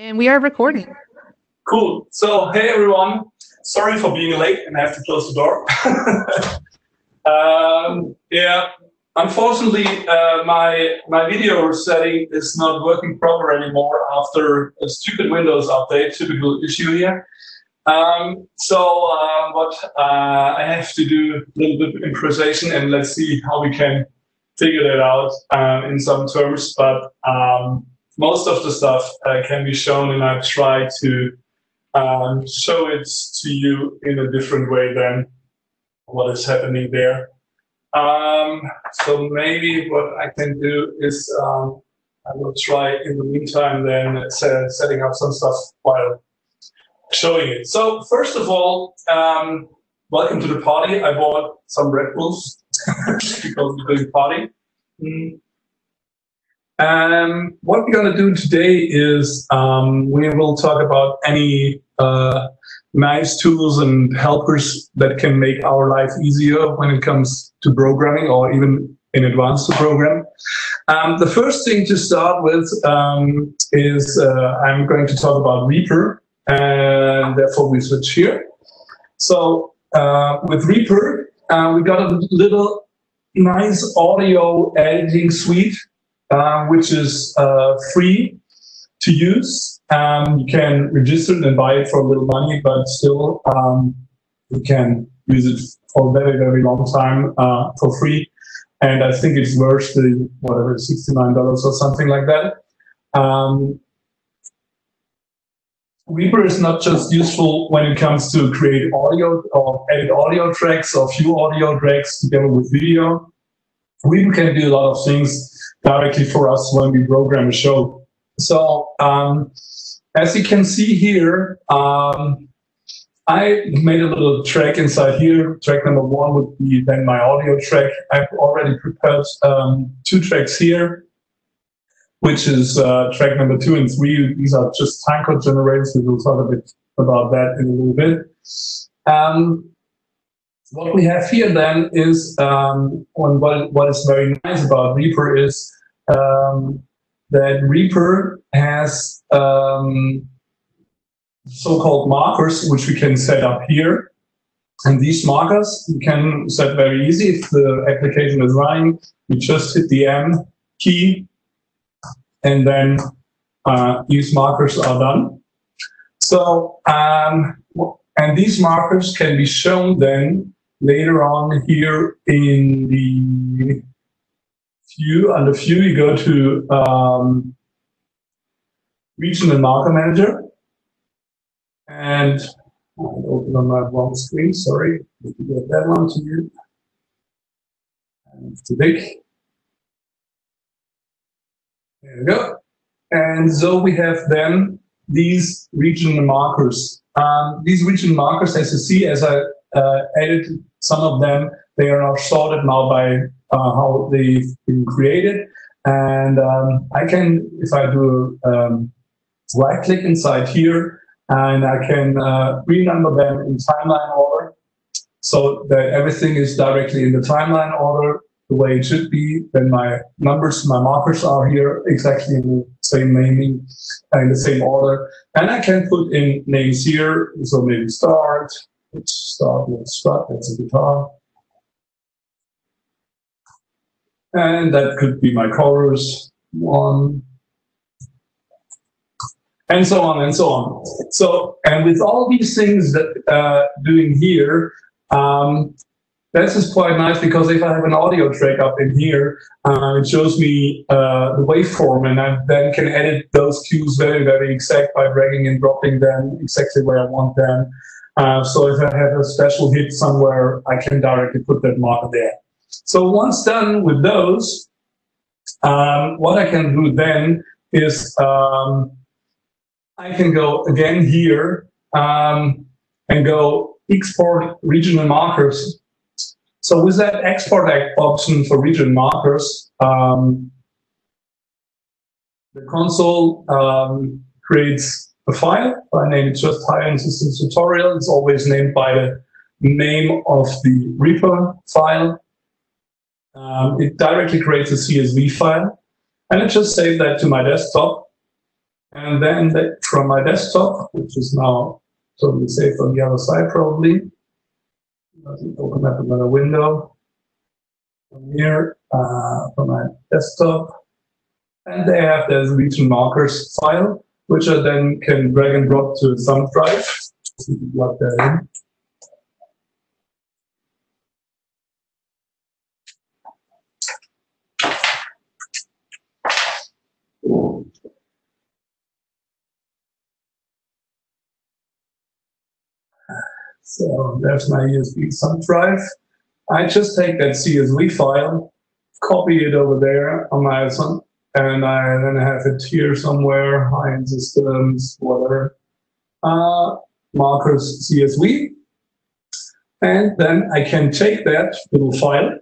And we are recording. Cool. So, hey everyone. Sorry for being late and I have to close the door. um, yeah, unfortunately, uh, my my video setting is not working proper anymore after a stupid Windows update. Typical issue here. Um, so, uh, what uh, I have to do a little bit of improvisation and let's see how we can figure that out uh, in some terms. But um, most of the stuff uh, can be shown, and I try to um, show it to you in a different way than what is happening there. Um, so maybe what I can do is um, I will try in the meantime then uh, setting up some stuff while showing it. So first of all, um, welcome to the party. I bought some Red Bulls because we're doing party. Mm. Um, what we're going to do today is um, we will talk about any uh, nice tools and helpers that can make our life easier when it comes to programming or even in advance to program. Um, the first thing to start with um, is uh, I'm going to talk about Reaper and therefore we switch here. So uh, with Reaper, uh, we got a little nice audio editing suite uh, which is uh, free to use. Um, you can register it and buy it for a little money, but still um, you can use it for a very, very long time uh, for free. And I think it's worth the whatever $69 or something like that. Um, Reaper is not just useful when it comes to create audio or edit audio tracks or few audio tracks together with video. Reaper can do a lot of things directly for us when we program a show. So um, as you can see here, um, I made a little track inside here. Track number one would be then my audio track. I've already prepared um, two tracks here, which is uh, track number two and three. These are just timecode generators. We will talk a bit about that in a little bit. Um, what we have here then is, um, what, what is very nice about Reaper is um, that Reaper has um, so-called markers, which we can set up here. And these markers you can set very easy. If the application is running, you just hit the M key, and then uh, these markers are done. So, um, and these markers can be shown then later on here in the view. Under view, you go to um, regional marker manager. And open on my wrong screen, sorry. Let me get that one to you. And it's too big. There we go. And so we have then these regional markers. Um, these regional markers, as you see, as I uh, edited some of them, they are now sorted now by uh, how they've been created. And um, I can, if I do um, right click inside here, and I can uh, renumber them in timeline order so that everything is directly in the timeline order the way it should be. Then my numbers, my markers are here exactly in the same naming, uh, in the same order. And I can put in names here. So maybe start, let's start with start, that's a guitar. And that could be my chorus one, and so on and so on. So, and with all these things that uh, doing here, um, this is quite nice because if I have an audio track up in here, uh, it shows me uh, the waveform and I then can edit those cues very, very exact by dragging and dropping them exactly where I want them. Uh, so if I have a special hit somewhere, I can directly put that marker there. So once done with those, um, what I can do then is um, I can go again here um, and go export regional markers. So with that export option for regional markers, um, the console um, creates a file. I name it just high-end systems tutorial. It's always named by the name of the Reaper file. Um, it directly creates a CSV file, and I just save that to my desktop. And then from my desktop, which is now totally safe on the other side probably, open up another window from here uh, from my desktop. And they have this region markers file, which I then can drag and drop to some drive. Plug that in. So there's my USB thumb drive. I just take that CSV file, copy it over there on my iPhone, and I then have it here somewhere, high systems, whatever, uh, markers CSV. And then I can take that little file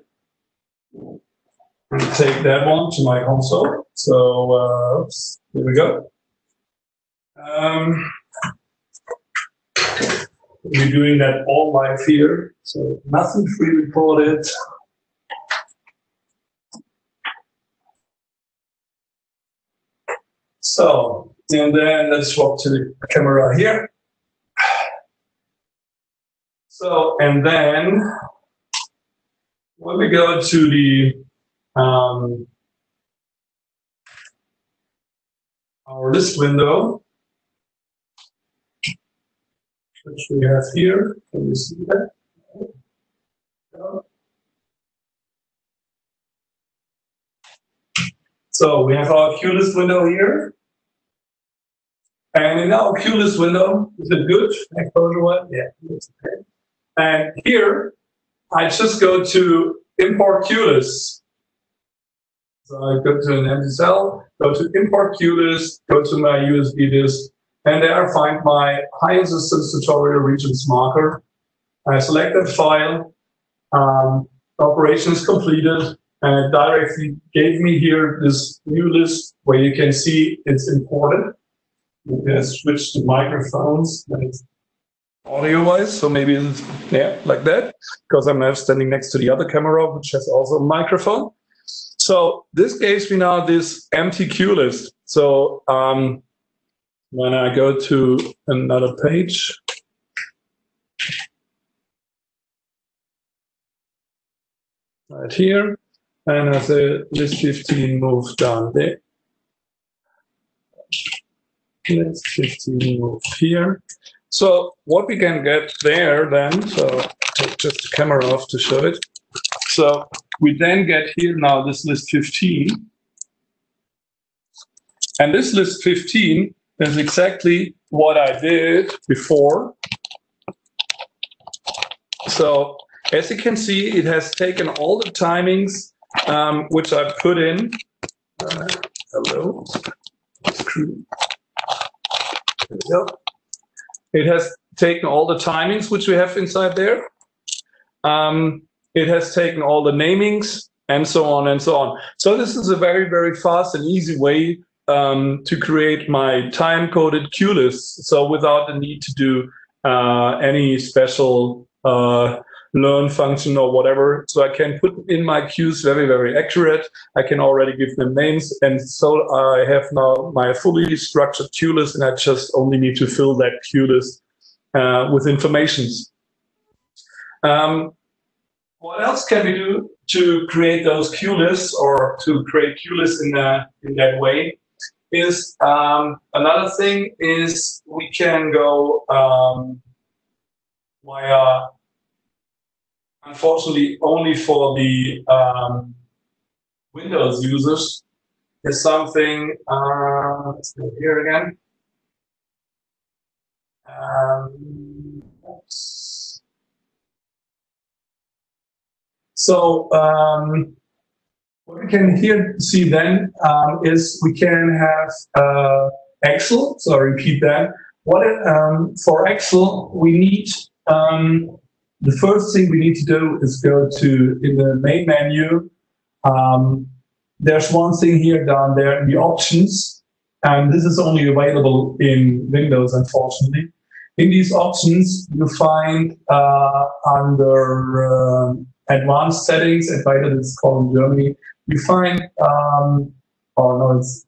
and take that one to my console. So uh, here we go. Um, we're doing that all live here, so nothing pre-recorded. So, and then let's swap to the camera here. So, and then when we go to the um, our list window, which we have here. Can you see that? So we have our Cuelist window here. And in our Cuelist window, is it good? Exposure what? Yeah, it's okay. And here, I just go to import Cuelist. So I go to an empty cell, go to import Cuelist, go to my USB disk, and there I find my high systems tutorial regions marker. I select that file, um, operation is completed, and it directly gave me here this new list where you can see it's imported. You can switch to microphones audio wise, so maybe yeah, like that, because I'm now standing next to the other camera, which has also a microphone. So this gives me now this empty cue list. So um, when I go to another page, right here, and I say list 15 move down there. List 15 move here. So what we can get there then, so just the camera off to show it. So we then get here now this list 15. And this list 15 is exactly what I did before. So as you can see, it has taken all the timings um, which I put in. Uh, hello, screw. Yep. It has taken all the timings which we have inside there. Um, it has taken all the namings and so on and so on. So this is a very, very fast and easy way um, to create my time coded cue list. So without the need to do uh, any special uh, learn function or whatever. So I can put in my cues very, very accurate. I can already give them names. And so I have now my fully structured cue list and I just only need to fill that cue list uh, with informations. Um, what else can we do to create those cue lists or to create cue lists in, a, in that way? Is um, another thing is we can go um, via unfortunately only for the um, Windows users. Is something uh, here again. Um, so um, what we can here see then um, is we can have uh, Excel. So I repeat that. What um, for Excel we need um, the first thing we need to do is go to in the main menu. Um, there's one thing here down there in the options, and this is only available in Windows, unfortunately. In these options, you find uh, under uh, advanced settings, advanced it's called Germany, you find, um, oh no, it's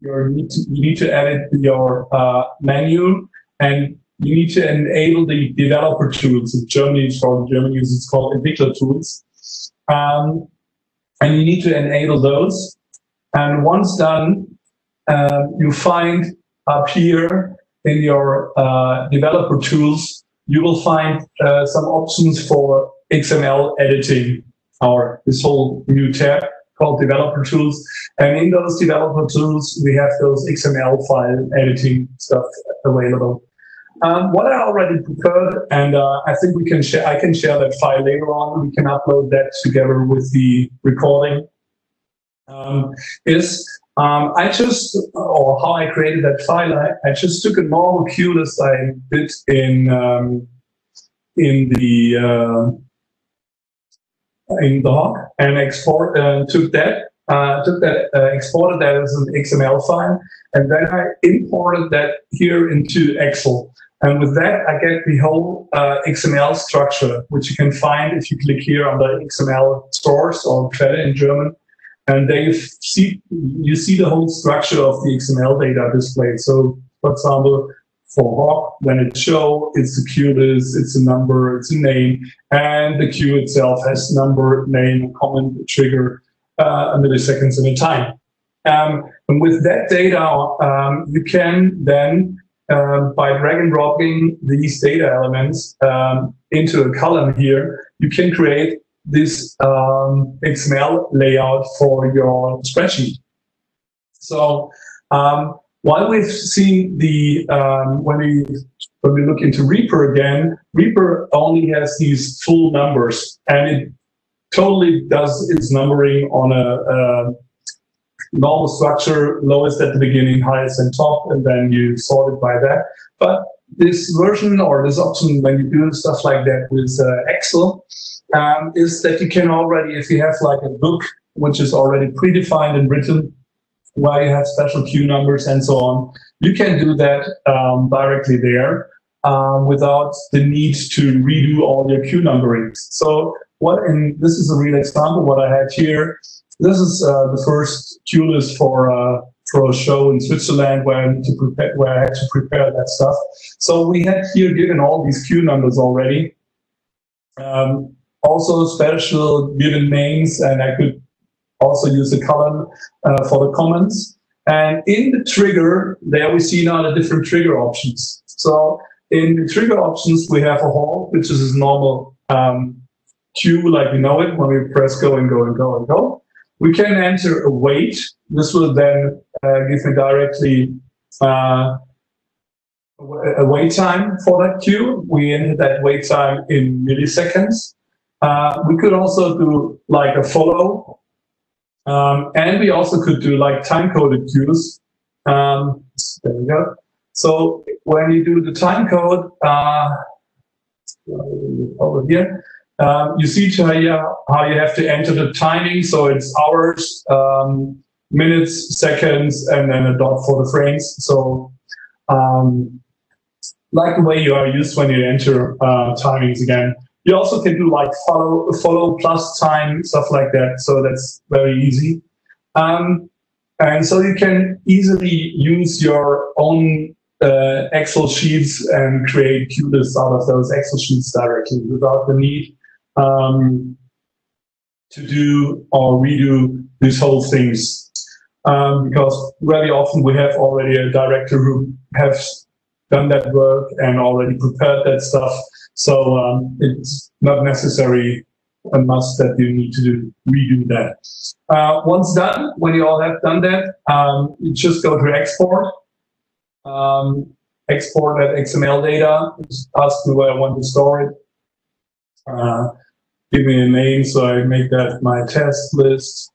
you need to, you need to edit your uh, menu and you need to enable the developer tools. In Germany, for German users, it's called Entwickler tools. Um, and you need to enable those. And once done, uh, you find up here in your uh, developer tools, you will find uh, some options for XML editing or this whole new tab called developer tools. And in those developer tools, we have those XML file editing stuff available. Um, what I already prepared, and uh, I think we can share, I can share that file later on. We can upload that together with the recording. Um, is um, I just, or how I created that file, I, I just took a normal Cuelist I did in um, in the uh, in Doc and export uh, took that uh, took that uh, exported that as an XML file, and then I imported that here into Excel. And with that, I get the whole uh, XML structure, which you can find if you click here on the XML source or Quelle in German. And there you see, you see the whole structure of the XML data displayed. So, for example, for Hog, when it show, it's a Cuelist, it's a number, it's a name, and the cue itself has number, name, comment, trigger, uh, milliseconds and a time. Um, and with that data, um, you can then um, by drag and dropping these data elements um, into a column here, you can create this um, XML layout for your spreadsheet. So um, while we've seen the um, when we when we look into Reaper again, Reaper only has these full numbers, and it totally does its numbering on a, a normal structure, lowest at the beginning, highest and top, and then you sort it by that. But this version or this option, when you do stuff like that with uh, Excel, um, is that you can already, if you have like a book which is already predefined and written, where you have special cue numbers and so on, you can do that um, directly there um, without the need to redo all your cue numberings. So what, and this is a real example, what I had here this is uh, the first Cuelist for uh, for a show in Switzerland where I, to prepare, where I had to prepare that stuff. So we had here given all these cue numbers already. Um, also special given names, and I could also use the column uh, for the comments. And in the trigger, there we see now the different trigger options. So in the trigger options, we have a halt, which is a normal um, cue like we know it when we press go and go and go and go. We can enter a wait. This will then uh, give me directly uh, a wait time for that cue. We enter that wait time in milliseconds. Uh, we could also do like a follow. Um, and we also could do like time-coded cues. Um, there we go. So when you do the time code, uh, over here, um, you see how you have to enter the timing. So it's hours, um, minutes, seconds, and then a dot for the frames. So um, like the way you are used when you enter uh, timings again. You also can do like follow, follow plus time, stuff like that. So that's very easy. Um, and so you can easily use your own uh, Excel sheets and create cue out of those Excel sheets directly without the need um, to do or redo these whole things. Um, because very often we have already a director who has done that work and already prepared that stuff. So um, it's not necessary a must that you need to do, redo that. Uh, once done, when you all have done that, um, you just go to export. Um, export that XML data, just ask me where I want to store it. Uh, give me a name, so I make that my test list.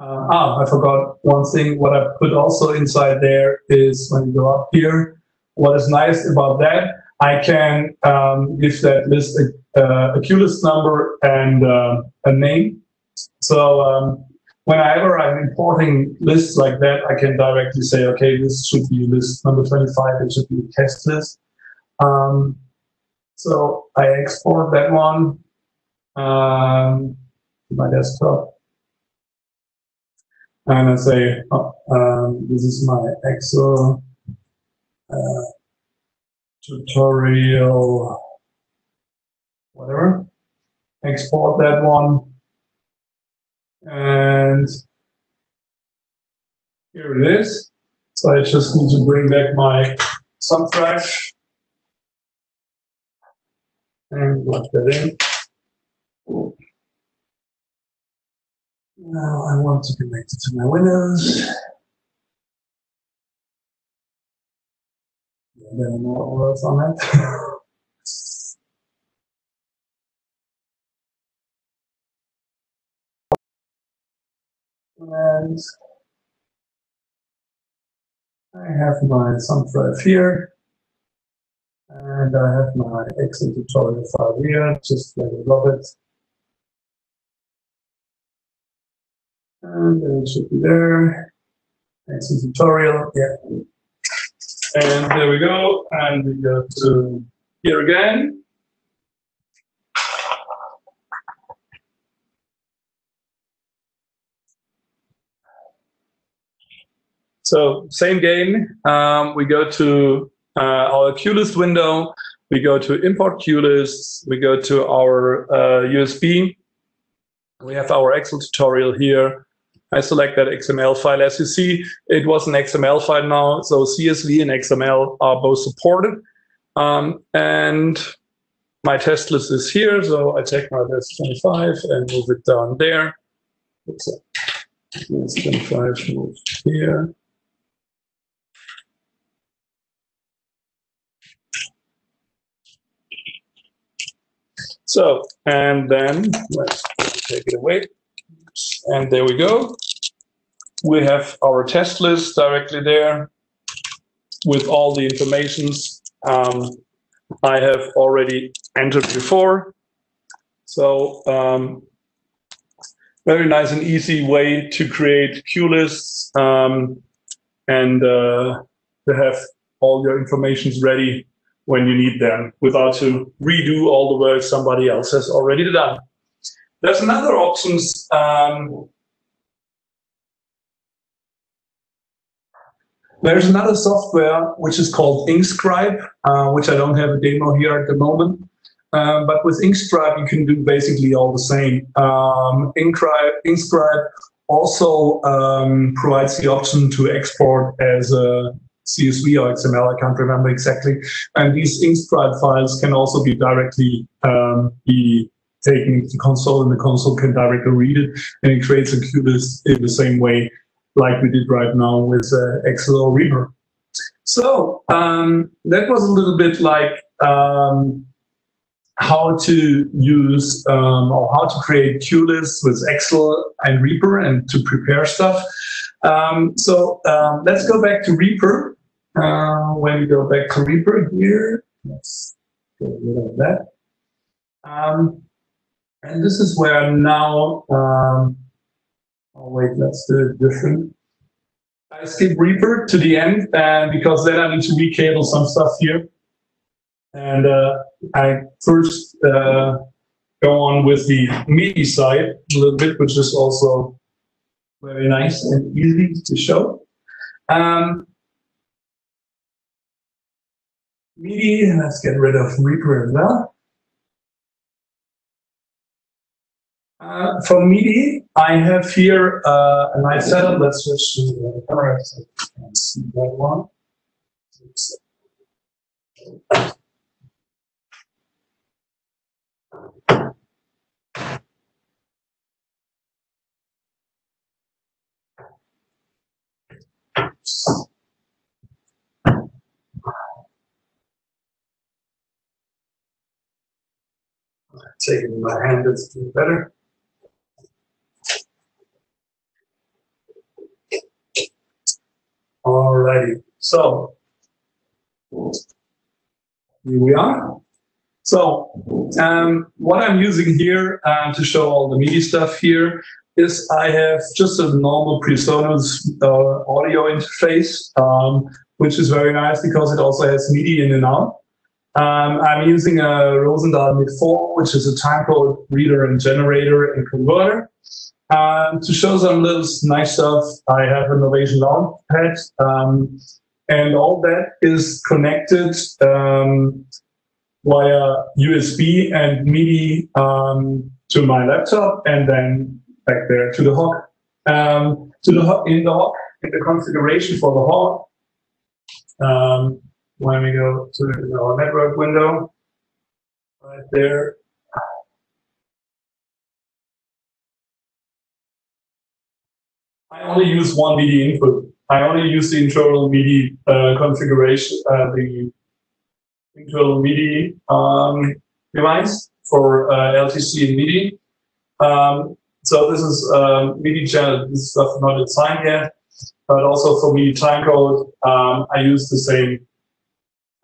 Uh, ah, I forgot one thing. What I put also inside there is when you go up here, what is nice about that, I can um, give that list a, uh, a Cuelist number and uh, a name. So um, whenever I'm importing lists like that, I can directly say, okay, this should be list number 25, it should be a test list. Um, so I export that one um, to my desktop. and I say, oh, um, this is my Excel uh, tutorial, whatever. Export that one. And here it is. So I just need to bring back my Sunfresh and plug that in. Now I want to connect it to my Windows. There are more words on and I have my Sunfresh here. And I have my Excel tutorial file here, just me love it. And it should be there. Excel tutorial, yeah. And there we go. And we go to here again. So same game. Um, we go to uh, our Cuelist window. We go to import Cuelist. We go to our uh, USB. We have our Excel tutorial here. I select that XML file. As you see, it was an XML file now. So CSV and XML are both supported. Um, and my test list is here. So I take my test 25 and move it down there. Oops. 25 move here. So, and then let's take it away. And there we go. We have our test list directly there with all the informations um, I have already entered before. So um, very nice and easy way to create cue lists um, and uh, to have all your informations ready when you need them without to redo all the work somebody else has already done. There's another options. Um, there's another software which is called Inkscribe, uh, which I don't have a demo here at the moment. Um, but with Inkscribe, you can do basically all the same. Um, Inkscribe, Inkscribe also um, provides the option to export as a CSV or XML, I can't remember exactly. And these Inkscribe files can also be directly um, be taken the console and the console can directly read it and it creates a cue list in the same way like we did right now with uh, Excel or Reaper. So um, that was a little bit like um, how to use um, or how to create cue lists with Excel and Reaper and to prepare stuff. Um, so um, let's go back to Reaper. Uh, when we go back to Reaper here, let's get rid of that. Um, and this is where now, um, oh wait, let's do it different. I skip Reaper to the end and because then I need to recable some stuff here. And uh, I first uh, go on with the MIDI side a little bit, which is also very nice and easy to show. Um, MIDI, let's get rid of Reaper as well. Uh, for me, I have here uh, a nice setup. Let's switch to the camera can see that one. Take my hand, it's better. Alrighty, so here we are. So um, what I'm using here um, to show all the MIDI stuff here is I have just a normal PreSonus uh, audio interface, um, which is very nice because it also has MIDI in and out. Um, I'm using a Rosendahl MID 4, which is a timecode reader and generator and converter. Um, to show some little nice stuff, I have a Novation Launchpad, um, and all that is connected um, via USB and MIDI um, to my laptop, and then back there to the Hog. Um, to the Hog in the Hog, in the configuration for the Hog. When we go to the network window, right there, I only use one MIDI input. I only use the internal MIDI uh, configuration, uh, the internal MIDI um, device for uh, LTC and MIDI. Um, so this is um, MIDI channel. This stuff not assigned yet, but also for MIDI timecode, um, I use the same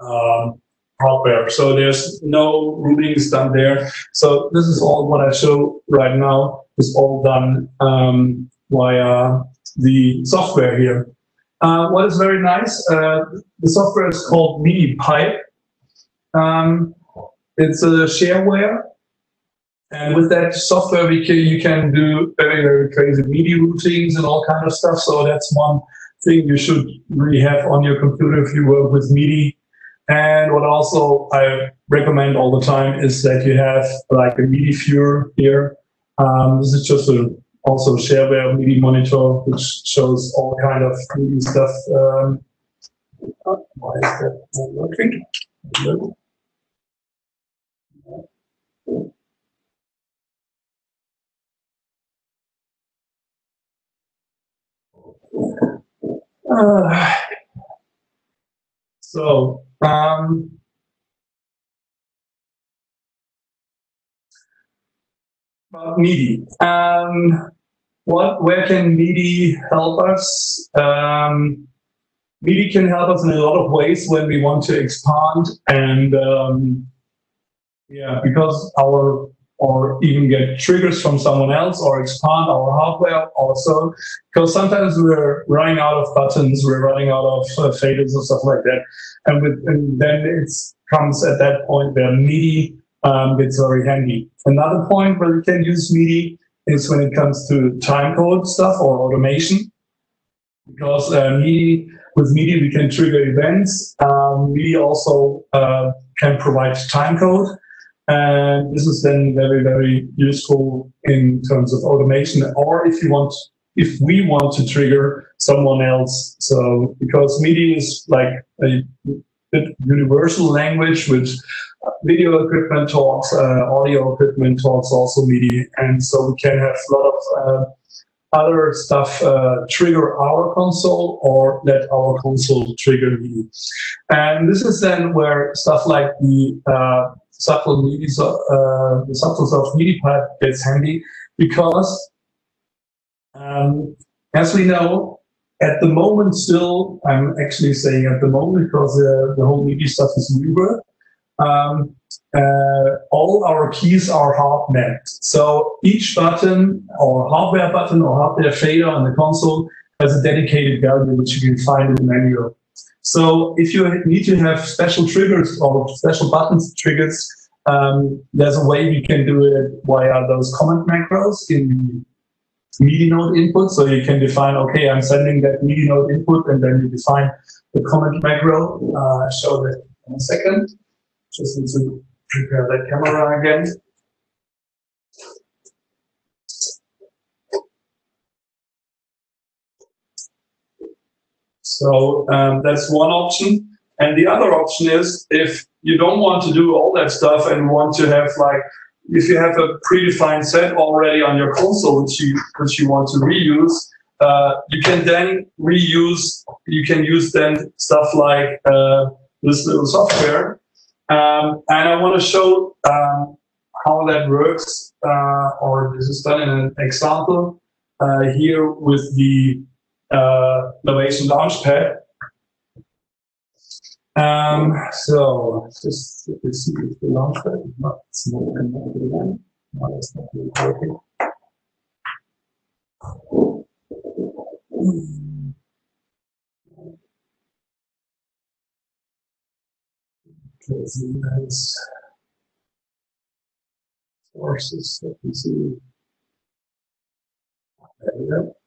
um, hardware. So there's no routings done there. So this is all what I show right now is all done um, via the software here. Uh, what is very nice, uh, the software is called MIDI Pipe. Um, it's a shareware. And with that software, we can, you can do very, very crazy MIDI routings and all kind of stuff. So that's one thing you should really have on your computer if you work with MIDI. And what also I recommend all the time is that you have like a MIDI viewer here. Um, this is just a also shareware MIDI monitor, which shows all kind of MIDI stuff. Um, why is that not working? Uh, so, um, about MIDI. Um, what, where can MIDI help us? Um, MIDI can help us in a lot of ways when we want to expand and um, yeah, because our or even get triggers from someone else or expand our hardware also because sometimes we're running out of buttons we're running out of uh, faders and stuff like that and, with, and then it comes at that point where MIDI um, it's very handy. Another point where we can use MIDI is when it comes to timecode stuff or automation. Because uh, MIDI, with MIDI, we can trigger events. Um, MIDI also uh, can provide timecode. And this is then very, very useful in terms of automation. Or if you want, if we want to trigger someone else. So because MIDI is like a bit universal language which video equipment talks, uh, audio equipment talks, also MIDI, and so we can have a lot of uh, other stuff uh, trigger our console or let our console trigger MIDI. And this is then where stuff like the uh, subtle MIDI, uh, the Subtlesoft MIDI pipe gets handy because, um, as we know, at the moment still, I'm actually saying at the moment because uh, the whole MIDI stuff is newer, um, uh, all our keys are hard mapped. So each button or hardware button or hardware fader on the console has a dedicated value which you can find in the manual. So if you need to have special triggers or special buttons triggers, um, there's a way you can do it via those comment macros in MIDI note input. So you can define, okay, I'm sending that MIDI note input, and then you define the comment macro. Uh, show that in a second. Just need to prepare that camera again. So um, that's one option. And the other option is if you don't want to do all that stuff and want to have like, if you have a predefined set already on your console which you which you want to reuse, uh, you can then reuse. You can use then stuff like uh, this little software um, and I want to show um, how that works, uh, or this is done in an example uh, here with the uh, Novation Launchpad. Um, so just let's see if the Launchpad not small enough again. No, it's not really working. sources. Let me see. There we go.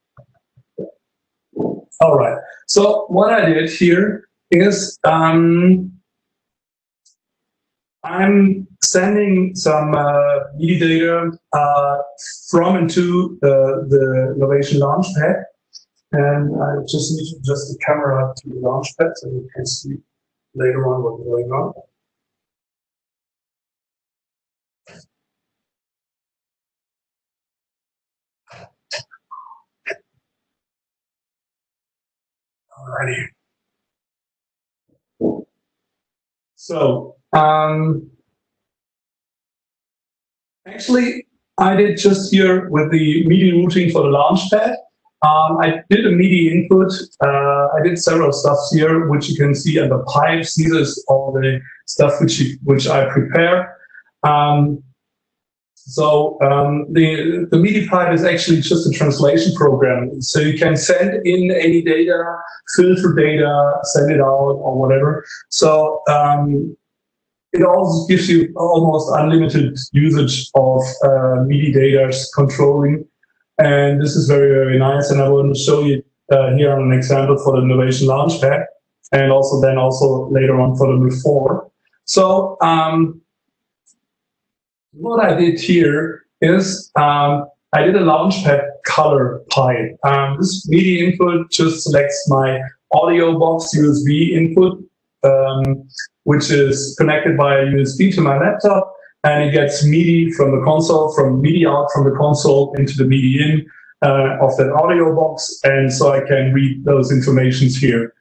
All right. So what I did here is um, I'm sending some uh, MIDI data uh, from and to uh, the Novation Launchpad. And I just need to adjust the camera to the Launchpad so you can see later on what's going on. Alrighty. So, um, actually, I did just here with the MIDI routing for the Launchpad. Um, I did a MIDI input. Uh, I did several stuffs here, which you can see under pipes. These is all the stuff which you, which I prepare. Um, so um, the the MIDI pipe is actually just a translation program. So you can send in any data, filter data, send it out, or whatever. So um, it also gives you almost unlimited usage of uh, MIDI data controlling and this is very, very nice. And I will show you uh, here an example for the Novation Launchpad and also then also later on for the MIF4. So um, what I did here is um, I did a Launchpad color pipe. Um, this MIDI input just selects my audio box USB input, um, which is connected by USB to my laptop and it gets MIDI from the console, from MIDI out from the console into the MIDI in uh, of that audio box. And so I can read those informations here.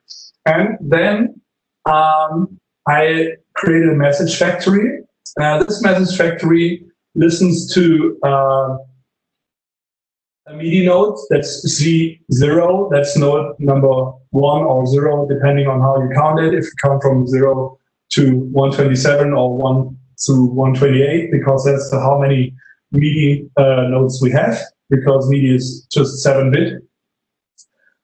And then um, I created a message factory. Uh, this message factory listens to uh, a MIDI note that's Z0, that's note number one or zero, depending on how you count it. If you count from zero to 127 or one to 128 because that's how many MIDI uh, notes we have because MIDI is just 7 bit.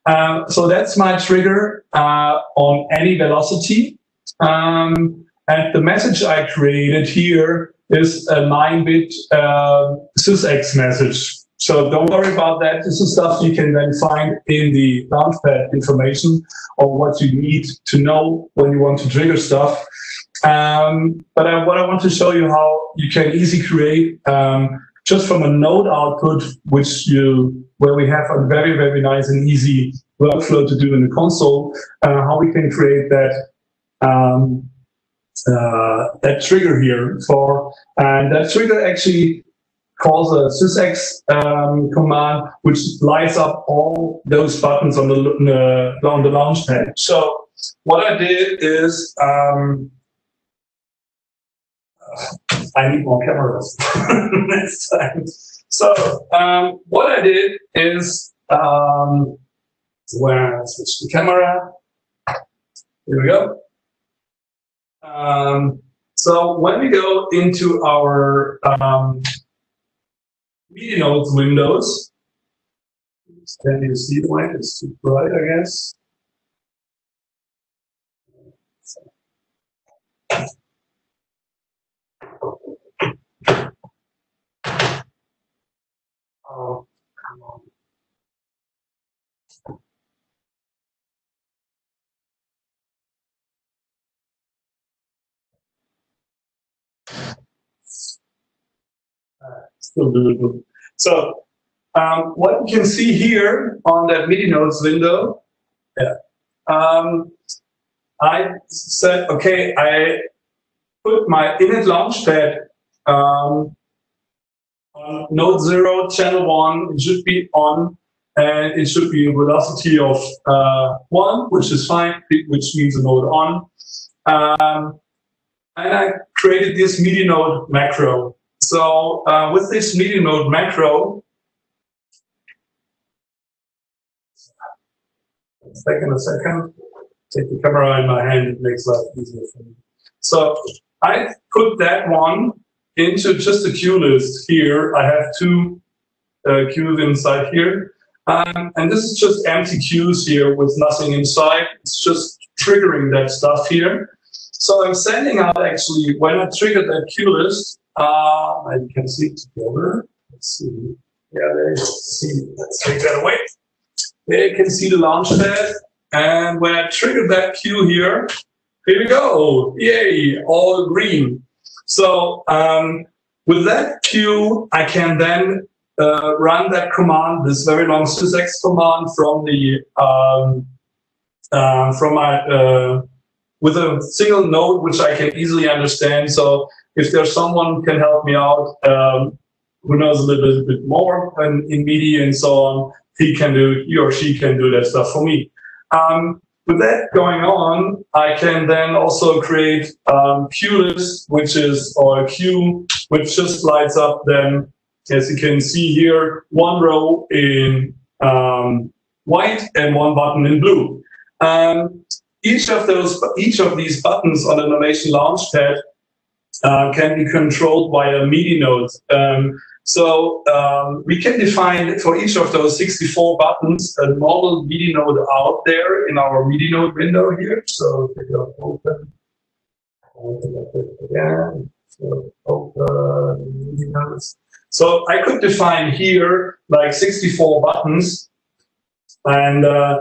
Uh, so that's my trigger uh, on any velocity. Um, and the message I created here is a 9-bit uh, sysex message. So don't worry about that. This is stuff you can then find in the Launchpad information or what you need to know when you want to trigger stuff. Um, but I, what I want to show you how you can easily create um, just from a note output, which you where we have a very very nice and easy workflow to do in the console, uh, how we can create that um, uh, that trigger here for and that trigger actually calls a sysex um, command, which lights up all those buttons on the uh, on the launch pad. So what I did is um, I need more cameras next time. So um, what I did is um, when I switch the camera, here we go. Um, so when we go into our um, MIDI notes windows, can you see the light? It's too bright, I guess. Oh, Still doable. So um, what you can see here on that MIDI notes window, yeah, um, I said, okay, I put my init launchpad um, on note zero, channel one, it should be on, and it should be a velocity of uh, one, which is fine, which means a note on. Um, and I created this MIDI note macro. So uh, with this MIDI note macro, second a second, take the camera in my hand, it makes life easier for me. So I put that one into just a cue list here. I have two uh, cues inside here. Um, and this is just empty cues here with nothing inside. It's just triggering that stuff here. So I'm sending out actually when I trigger that cue list, uh, I can see it together. Let's see. Yeah, there you see. Let's take that away. There you can see the launch pad. And when I trigger that cue here, here we go. Yay, all green. So um, with that cue, I can then uh, run that command, this very long sysex command from the um, uh, from my uh, with a single note which I can easily understand. So if there's someone can help me out, um, who knows a little bit more in, in media and so on, he can do, he or she can do that stuff for me. Um, with that going on, I can then also create um, Cuelist, which is, or a cue, which just lights up then, as you can see here, one row in um, white and one button in blue. Um, each of those, each of these buttons on the Novation Launchpad uh, can be controlled by a MIDI note. Um, so um, we can define for each of those 64 buttons a normal MIDI note out there in our MIDI note window here. So open, again. So open MIDI notes. So I could define here like 64 buttons and uh,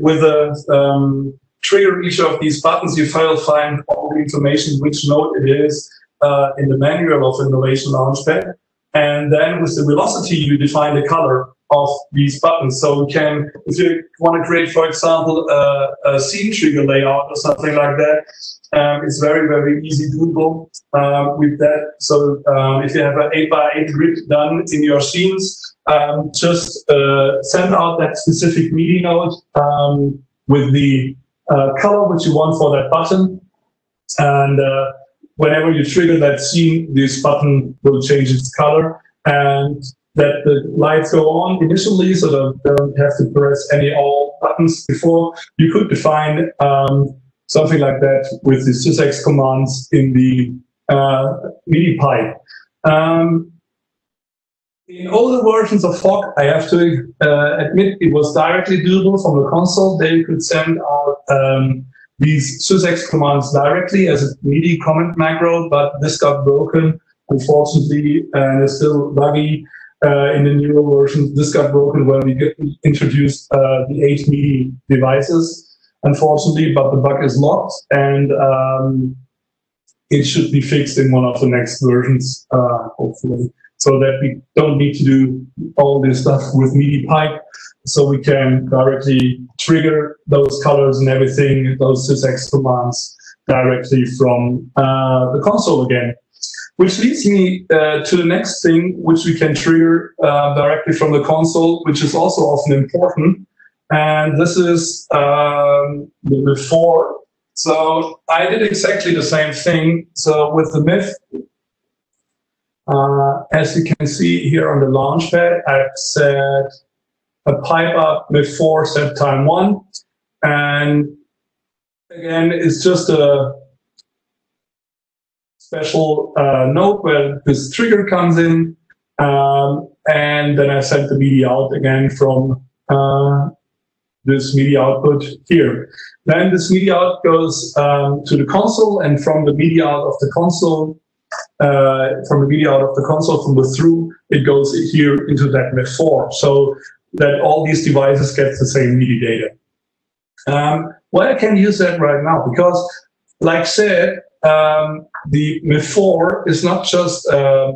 with a um, trigger each of these buttons, you will find all the information, which note it is uh, in the manual of the Novation Launchpad. And then with the velocity, you define the color of these buttons. So you can, if you want to create, for example, a, a scene trigger layout or something like that, um, it's very, very easy doable um, with that. So um, if you have an 8 by 8 grid done in your scenes, um, just uh, send out that specific MIDI note um, with the uh, color which you want for that button. And uh, whenever you trigger that scene, this button will change its color and that the lights go on initially so that you don't have to press any all buttons before. You could define um, something like that with the sysex commands in the uh, MIDI pipe. Um, in older versions of Hog, I have to uh, admit it was directly doable from the console. They could send out um, these sysex commands directly as a MIDI comment macro, but this got broken, unfortunately, and is still buggy. Uh, in the newer versions, this got broken when we introduced uh, the eight MIDI devices, unfortunately, but the bug is locked and um, it should be fixed in one of the next versions, uh, hopefully so that we don't need to do all this stuff with MIDI pipe. So we can directly trigger those colors and everything, those sysex commands directly from uh, the console again. Which leads me uh, to the next thing, which we can trigger uh, directly from the console, which is also often important. And this is um, MIF4. So I did exactly the same thing. So with the MIF, uh, as you can see here on the launch pad, I've set a pipe up before set time one. And again, it's just a special uh, note where this trigger comes in. Um, and then I send the MIDI out again from uh, this MIDI output here. Then this MIDI out goes um, to the console, and from the MIDI out of the console, uh, from the MIDI out of the console, from the through, it goes here into that MIF4. So that all these devices get the same MIDI data. Um, well, I can use that right now because, like said, um, the MIF4 is not just uh,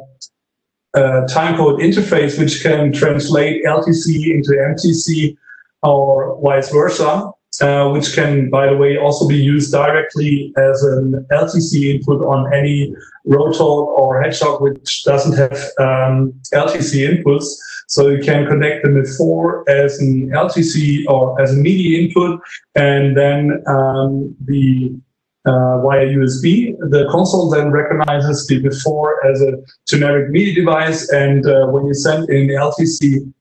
a timecode interface which can translate LTC into MTC or vice versa. Uh, which can, by the way, also be used directly as an LTC input on any Road Hog or Hedgehog which doesn't have um, LTC inputs. So you can connect the MIF4 as an LTC or as a MIDI input, and then um, the uh, via USB. The console then recognizes the MIF4 as a generic MIDI device, and uh, when you send in LTC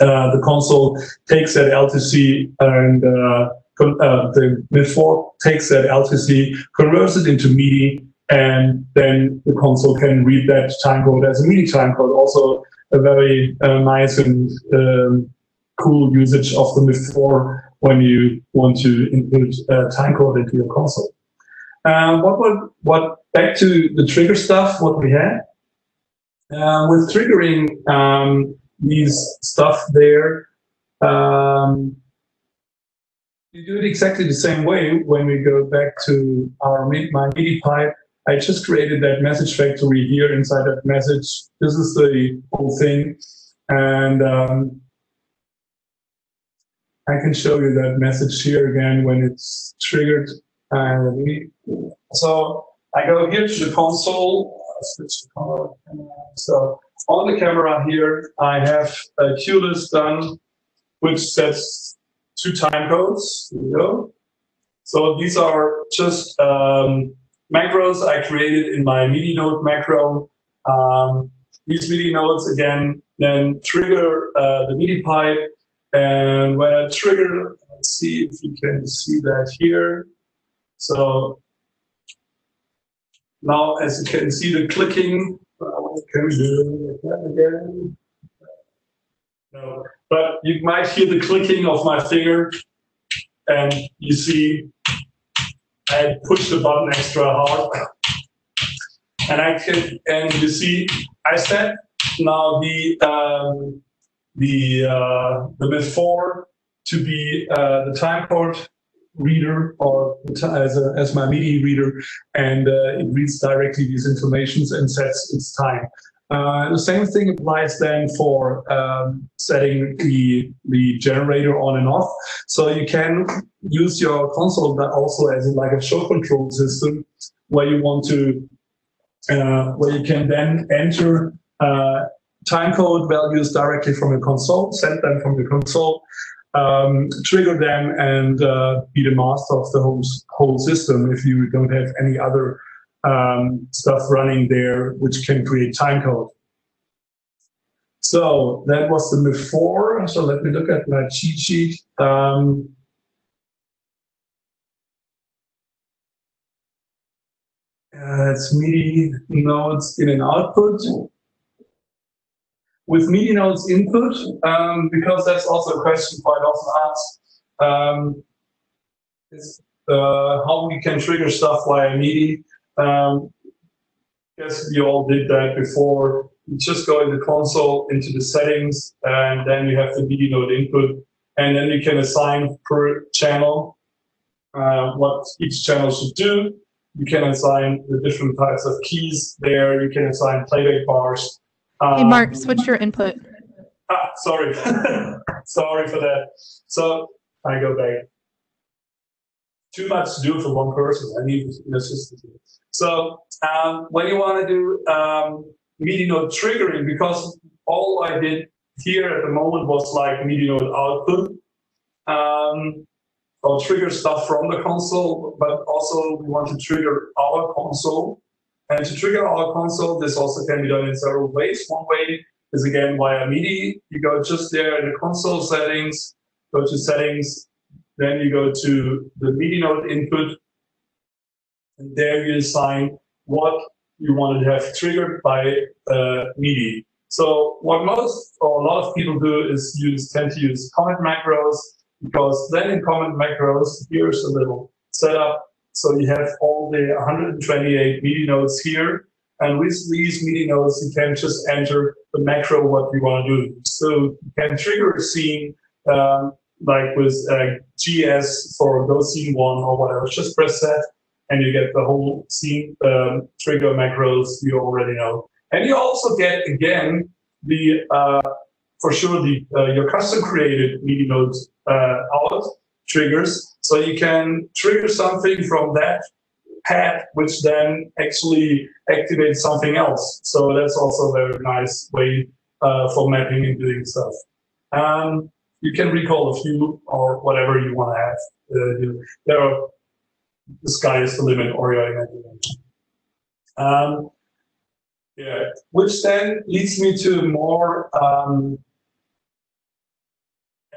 uh, the console takes that LTC and uh, uh, the MIF4 takes that LTC, converts it into MIDI, and then the console can read that timecode as a MIDI timecode. Also, a very uh, nice and um, cool usage of the MIF4 when you want to input uh, timecode into your console. Um, what, what, what, back to the trigger stuff, what we had. Uh, with triggering um, these stuff there, um, you do it exactly the same way when we go back to our my MIDI pipe. I just created that message factory here inside that message. This is the whole thing. And um, I can show you that message here again when it's triggered. Uh, so I go here to the console, switch the. So on the camera here, I have a cue list done, which sets two time codes. Here we go. So these are just um, macros I created in my MIDI note macro. Um, these MIDI notes again then trigger uh, the MIDI pipe. And when I trigger, let's see if you can see that here. So now as you can see the clicking, uh, can we do that again? No, but you might hear the clicking of my finger and you see I push the button extra hard and I can, and you see I set now the, um, the, uh, the MIF4 to be uh, the time timecode reader or as, a, as my MIDI reader and uh, it reads directly these informations and sets its time. Uh, the same thing applies then for um, setting the, the generator on and off. So you can use your console but also as like a show control system where you want to, uh, where you can then enter uh, timecode values directly from the console, send them from the console, um, trigger them and uh, be the master of the whole, whole system if you don't have any other um, stuff running there which can create timecode. So that was the MIF4. So let me look at my cheat sheet. Um, uh, it's MIDI notes in and output. With MIDI notes input, um, because that's also a question quite often asked, um, is uh, how we can trigger stuff via MIDI. Um, guess you all did that before. You just go in the console into the settings, and then you have the MIDI note input, and then you can assign per channel uh, what each channel should do. You can assign the different types of keys there. You can assign playback bars. Um, hey, Marc, switch your input. Ah, sorry. sorry for that. So I go back. Too much to do for one person. I need an assistant. So um, when you want to do um, MIDI note triggering, because all I did here at the moment was like MIDI note output, um, or trigger stuff from the console, but also we want to trigger our console. And to trigger our console, this also can be done in several ways. One way is again via MIDI. You go just there in the console settings, go to settings, then you go to the MIDI note input, and there you assign what you want to have triggered by uh, MIDI. So what most or a lot of people do is use tend to use comment macros because then in comment macros, here's a little setup. So you have all the 128 MIDI notes here. And with these MIDI notes, you can just enter the macro what you want to do. So you can trigger a scene um, like with uh, GS for go scene one or whatever. Just press that and you get the whole scene um, trigger macros you already know. And you also get, again, the uh, for sure the uh, your custom created MIDI notes uh, out triggers. So you can trigger something from that pad, which then actually activates something else. So that's also a very nice way uh, for mapping and doing stuff. Um, you can recall a few or whatever you want to have. Uh, there are the sky is the limit or your imagination. Um, yeah, which then leads me to a more um,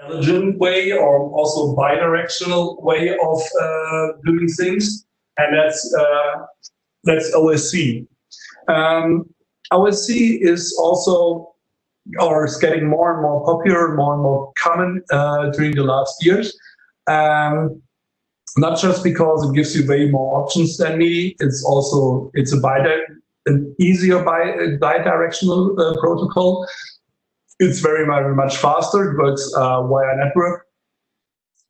elegant way or also bidirectional way of uh, doing things, and that's uh, that's OSC. Um, OSC is also or is getting more and more popular, more and more common uh, during the last years. Um, not just because it gives you way more options than MIDI. It's also it's a bi an easier bi bi-directional uh, protocol. It's very very much faster. It works uh, via network.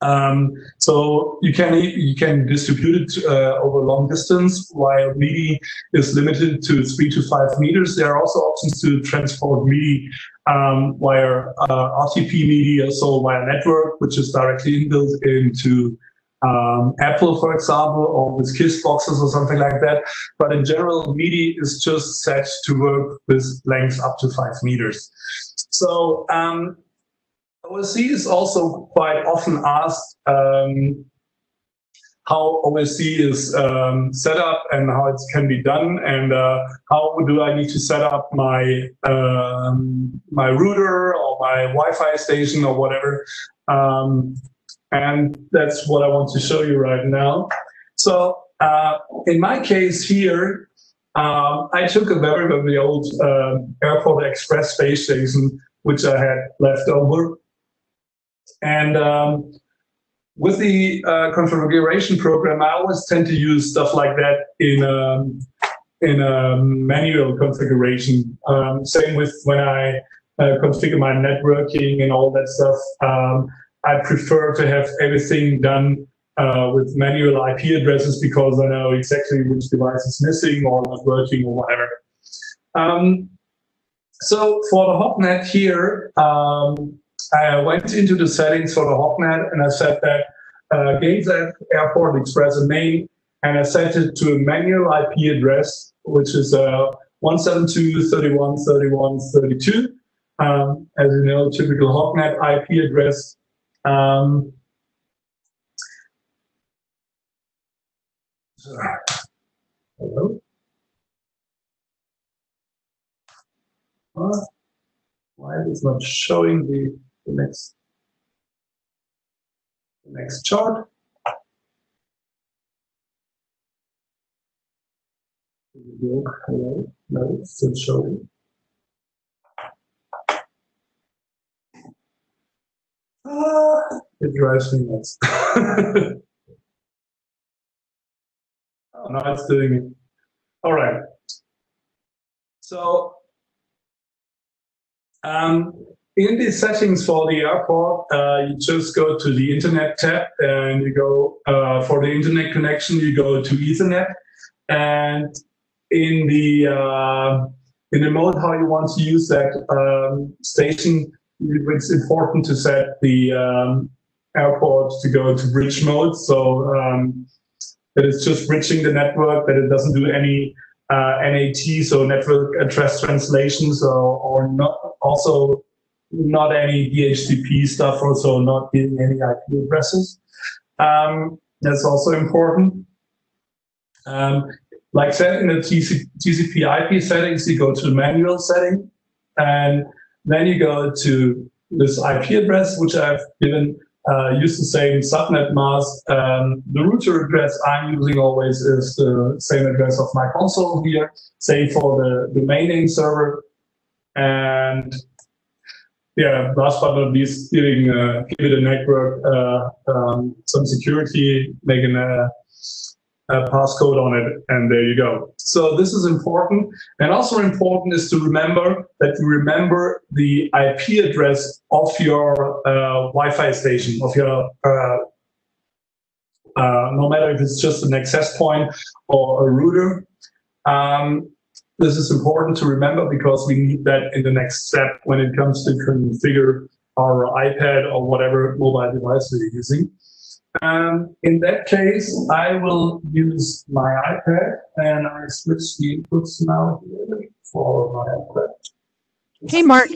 Um, so you can you can distribute it uh, over long distance, while MIDI is limited to three to five meters. There are also options to transport MIDI um, via uh, RTP MIDI, so via network, which is directly inbuilt into um, Apple, for example, or with KISS boxes or something like that. But in general, MIDI is just set to work with lengths up to five meters. So um, OSC is also quite often asked um, how OSC is um, set up and how it can be done, and uh, how do I need to set up my um, my router or my Wi-Fi station or whatever. Um, and that's what I want to show you right now. So uh, in my case here, um, I took a very, very old uh, Airport Express space station, which I had left over. And um, with the uh, configuration program, I always tend to use stuff like that in um, in a manual configuration. Um, same with when I uh, configure my networking and all that stuff. Um, I prefer to have everything done uh, with manual IP addresses because I know exactly which device is missing or not working or whatever. Um, so for the HogNet here, um, I went into the settings for the HogNet and I set that uh, Gateshead Airport Express a name and I set it to a manual IP address, which is uh, 172.31.31.32. Um, as you know, typical HogNet IP address um, hello? Uh, why is not showing the, the next the next chart? Hello, no, it's still showing. Ah, it drives me nuts. oh, now it's doing it. All right. So, um, in the settings for the airport, uh, you just go to the Internet tab and you go uh, for the Internet connection. You go to Ethernet, and in the uh, in the mode how you want to use that um, station, it's important to set the um, airport to go to bridge mode. So um, that it's just bridging the network, that it doesn't do any uh, NAT, so network address translations, or, or not also not any DHCP stuff, also not giving any IP addresses. Um, that's also important. Um, like said in the TC, TCP IP settings, you go to the manual setting and then you go to this IP address, which I've given, uh, use the same subnet mask. Um, the router address I'm using always is the same address of my console here, say for the, the main name server. And yeah, last but not least, giving uh, give it a network, uh, um, some security, making a a passcode on it, and there you go. So this is important. And also important is to remember that you remember the IP address of your uh, Wi-Fi station, of your, uh, uh, no matter if it's just an access point or a router. Um, this is important to remember because we need that in the next step when it comes to configure our iPad or whatever mobile device we're using. Um, in that case, I will use my iPad and I switch the inputs now for my iPad. Hey, Marc,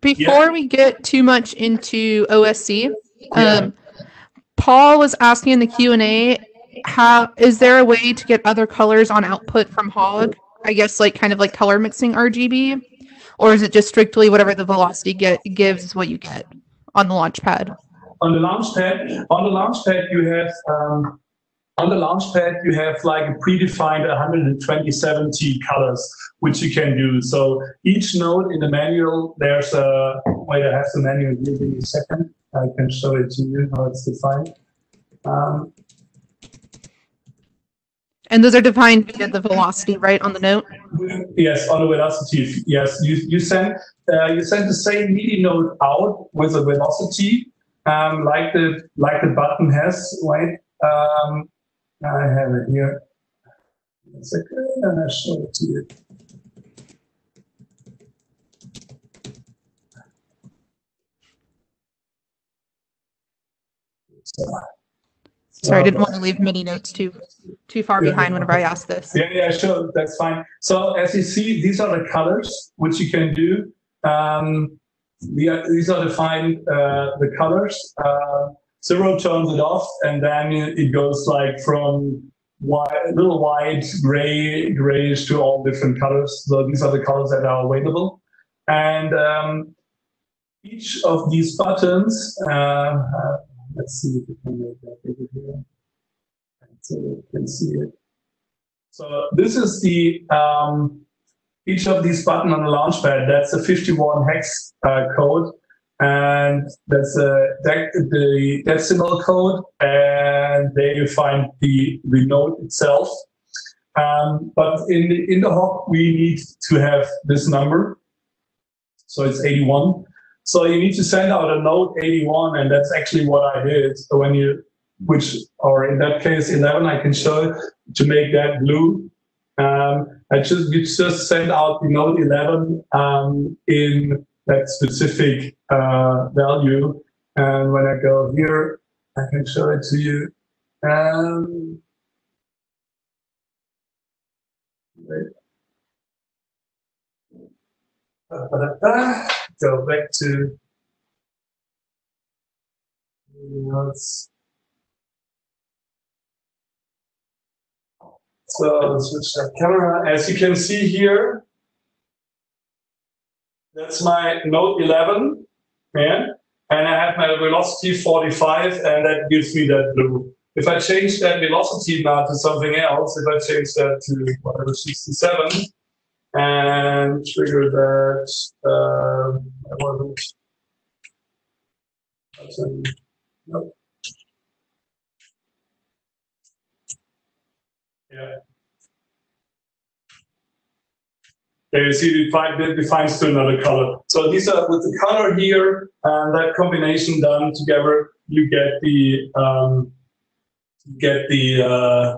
before yeah. we get too much into OSC, yeah. um, Paul was asking in the Q&A, how is there a way to get other colors on output from Hog? I guess like kind of like color mixing RGB, or is it just strictly whatever the velocity get gives is what you get on the launch pad? on the launch pad, on the launch pad you have um, on the launch pad you have like a predefined 120 70 colors which you can do. So each note in the manual, there's a wait, I have the manual. Give me a second. I can show it to you how it's defined. Um, And those are defined via the velocity, right, on the note? Yes, on the velocity. Yes, you you send uh, you send the same MIDI note out with a velocity, um, like the like the button has. Right, um, I have it here. One second, and I show it to you. So, Sorry, I didn't want to leave MIDI notes too too far Yeah. behind whenever I ask this. Yeah, yeah, sure, that's fine. So as you see, these are the colors which you can do. Um, the, these are defined uh, the colors. Uh, zero turns it off, and then it goes like from white, little white, gray, grayish to all different colors. So these are the colors that are available, and um, each of these buttons. Uh, uh, let's see if we can make that bigger here, so you can see it. So this is the um, each of these buttons on the launchpad. That's a 51 hex uh, code, and that's a the decimal code, and there you find the the note itself. Um, but in the in the Hog, we need to have this number, so it's 81. So you need to send out a note 81, and that's actually what I did. When you which or in that case 11 i can show to make that blue. Um, i just you just send out the note 11 um, in that specific uh, value. And when i go here i can show it to you. Um, go back to notes So let's switch that camera. As you can see here, that's my Note 11, yeah, and I have my velocity 45, and that gives me that blue. If I change that velocity now to something else, if I change that to whatever 67, and trigger that, uh, I want it. Nope. Yeah. There you see it define- it defines to another color. So these are with the color here and that combination done together, you get the um, get the uh,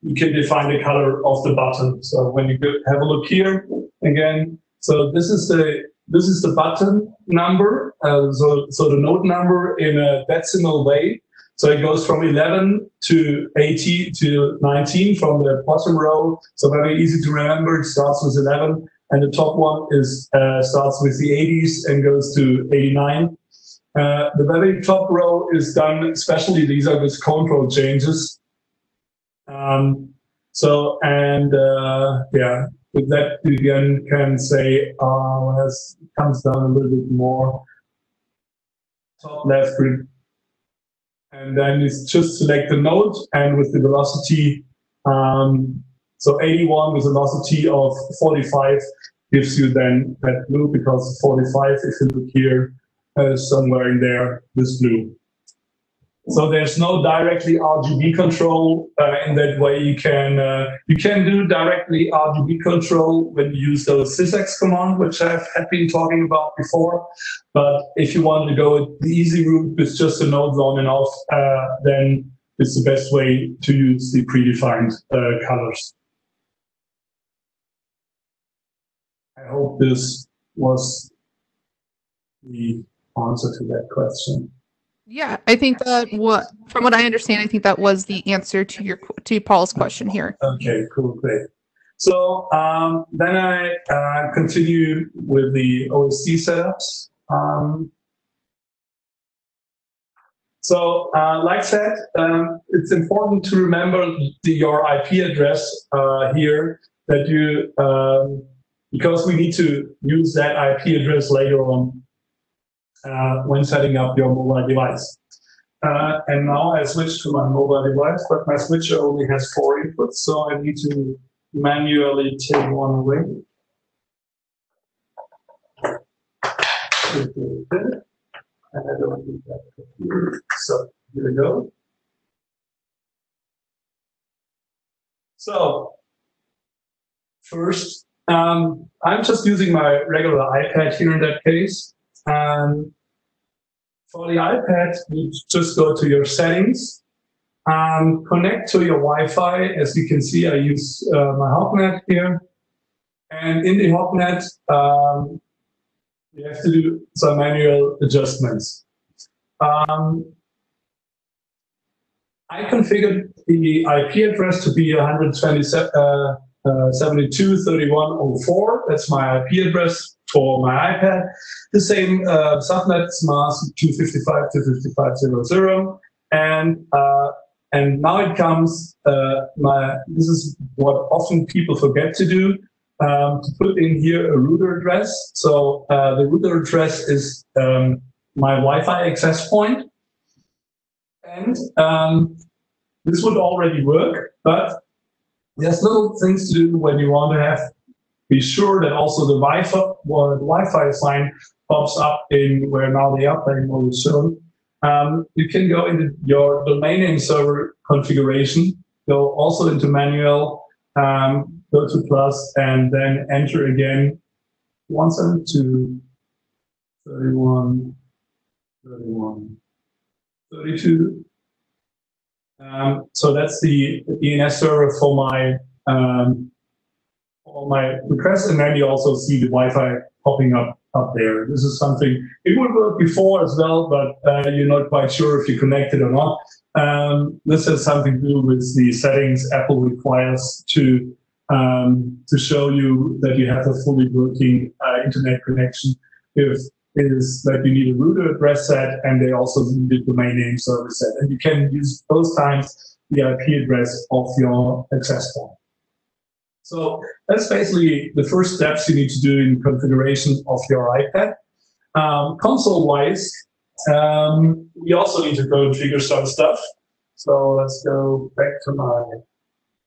you can define the color of the button. So when you have a look here again, so this is the this is the button number. Uh, so so the note number in a decimal way. So it goes from 11 to 80 to 19 from the bottom row. So very easy to remember. It starts with 11, and the top one is uh, starts with the 80s and goes to 89. Uh, the very top row is done, especially these are with control changes. Um, so, and uh, yeah, with that, you again can say, uh, it comes down a little bit more, top left, and then it's just select the note and with the velocity, um, so 81 with a velocity of 45 gives you then that blue because 45, if you look here, uh, somewhere in there, this blue. So there's no directly RGB control uh, in that way. You can uh, you can do directly RGB control when you use those sysex command, which I've had been talking about before. But if you want to go the easy route with just the notes on and off, uh, then it's the best way to use the predefined uh, colors. I hope this was the answer to that question. Yeah, I think that what from what I understand, I think that was the answer to your to Paul's question here. Okay, cool, great. So um, then I uh, continue with the OSC setups. Um, so, uh, like I said, um, it's important to remember the, your IP address uh, here that you, um, because we need to use that IP address later on uh, when setting up your mobile device. Uh, and now I switch to my mobile device, but my switcher only has four inputs, so I need to manually take one away. And I don't need that. So here we go. So first, um, I'm just using my regular iPad here in that case. And for the iPad, you just go to your settings and connect to your Wi-Fi. As you can see, I use uh, my HogNet here. And in the HogNet, um, you have to do some manual adjustments. Um, I configured the IP address to be 127.72.31.04. Uh, That's my IP address for my iPad. The same uh, subnet mask 255.255.00. And uh, and now it comes. Uh, my this is what often people forget to do. Um, to put in here a router address. So uh, the router address is um, my Wi-Fi access point. And um, this would already work, but there's little things to do when you want to have be sure that also the Wi-Fi, well, the Wi-Fi sign pops up in where now the update mode is shown. Um, you can go into your domain name server configuration, go also into manual, um, go to plus, and then enter again 172, 31, 31, 32. Um, so that's the DNS server for my um, all my requests, and then you also see the Wi-Fi popping up up there. This is something it would work before as well, but uh, you're not quite sure if you're connected or not. Um, this has something to do with the settings Apple requires to um, to show you that you have a fully working uh, internet connection. If is that you need a router address set and they also need a domain name server set. And you can use both times the IP address of your access point. So that's basically the first steps you need to do in configuration of your iPad. Um, console-wise, um, we also need to go trigger some stuff. So let's go back to my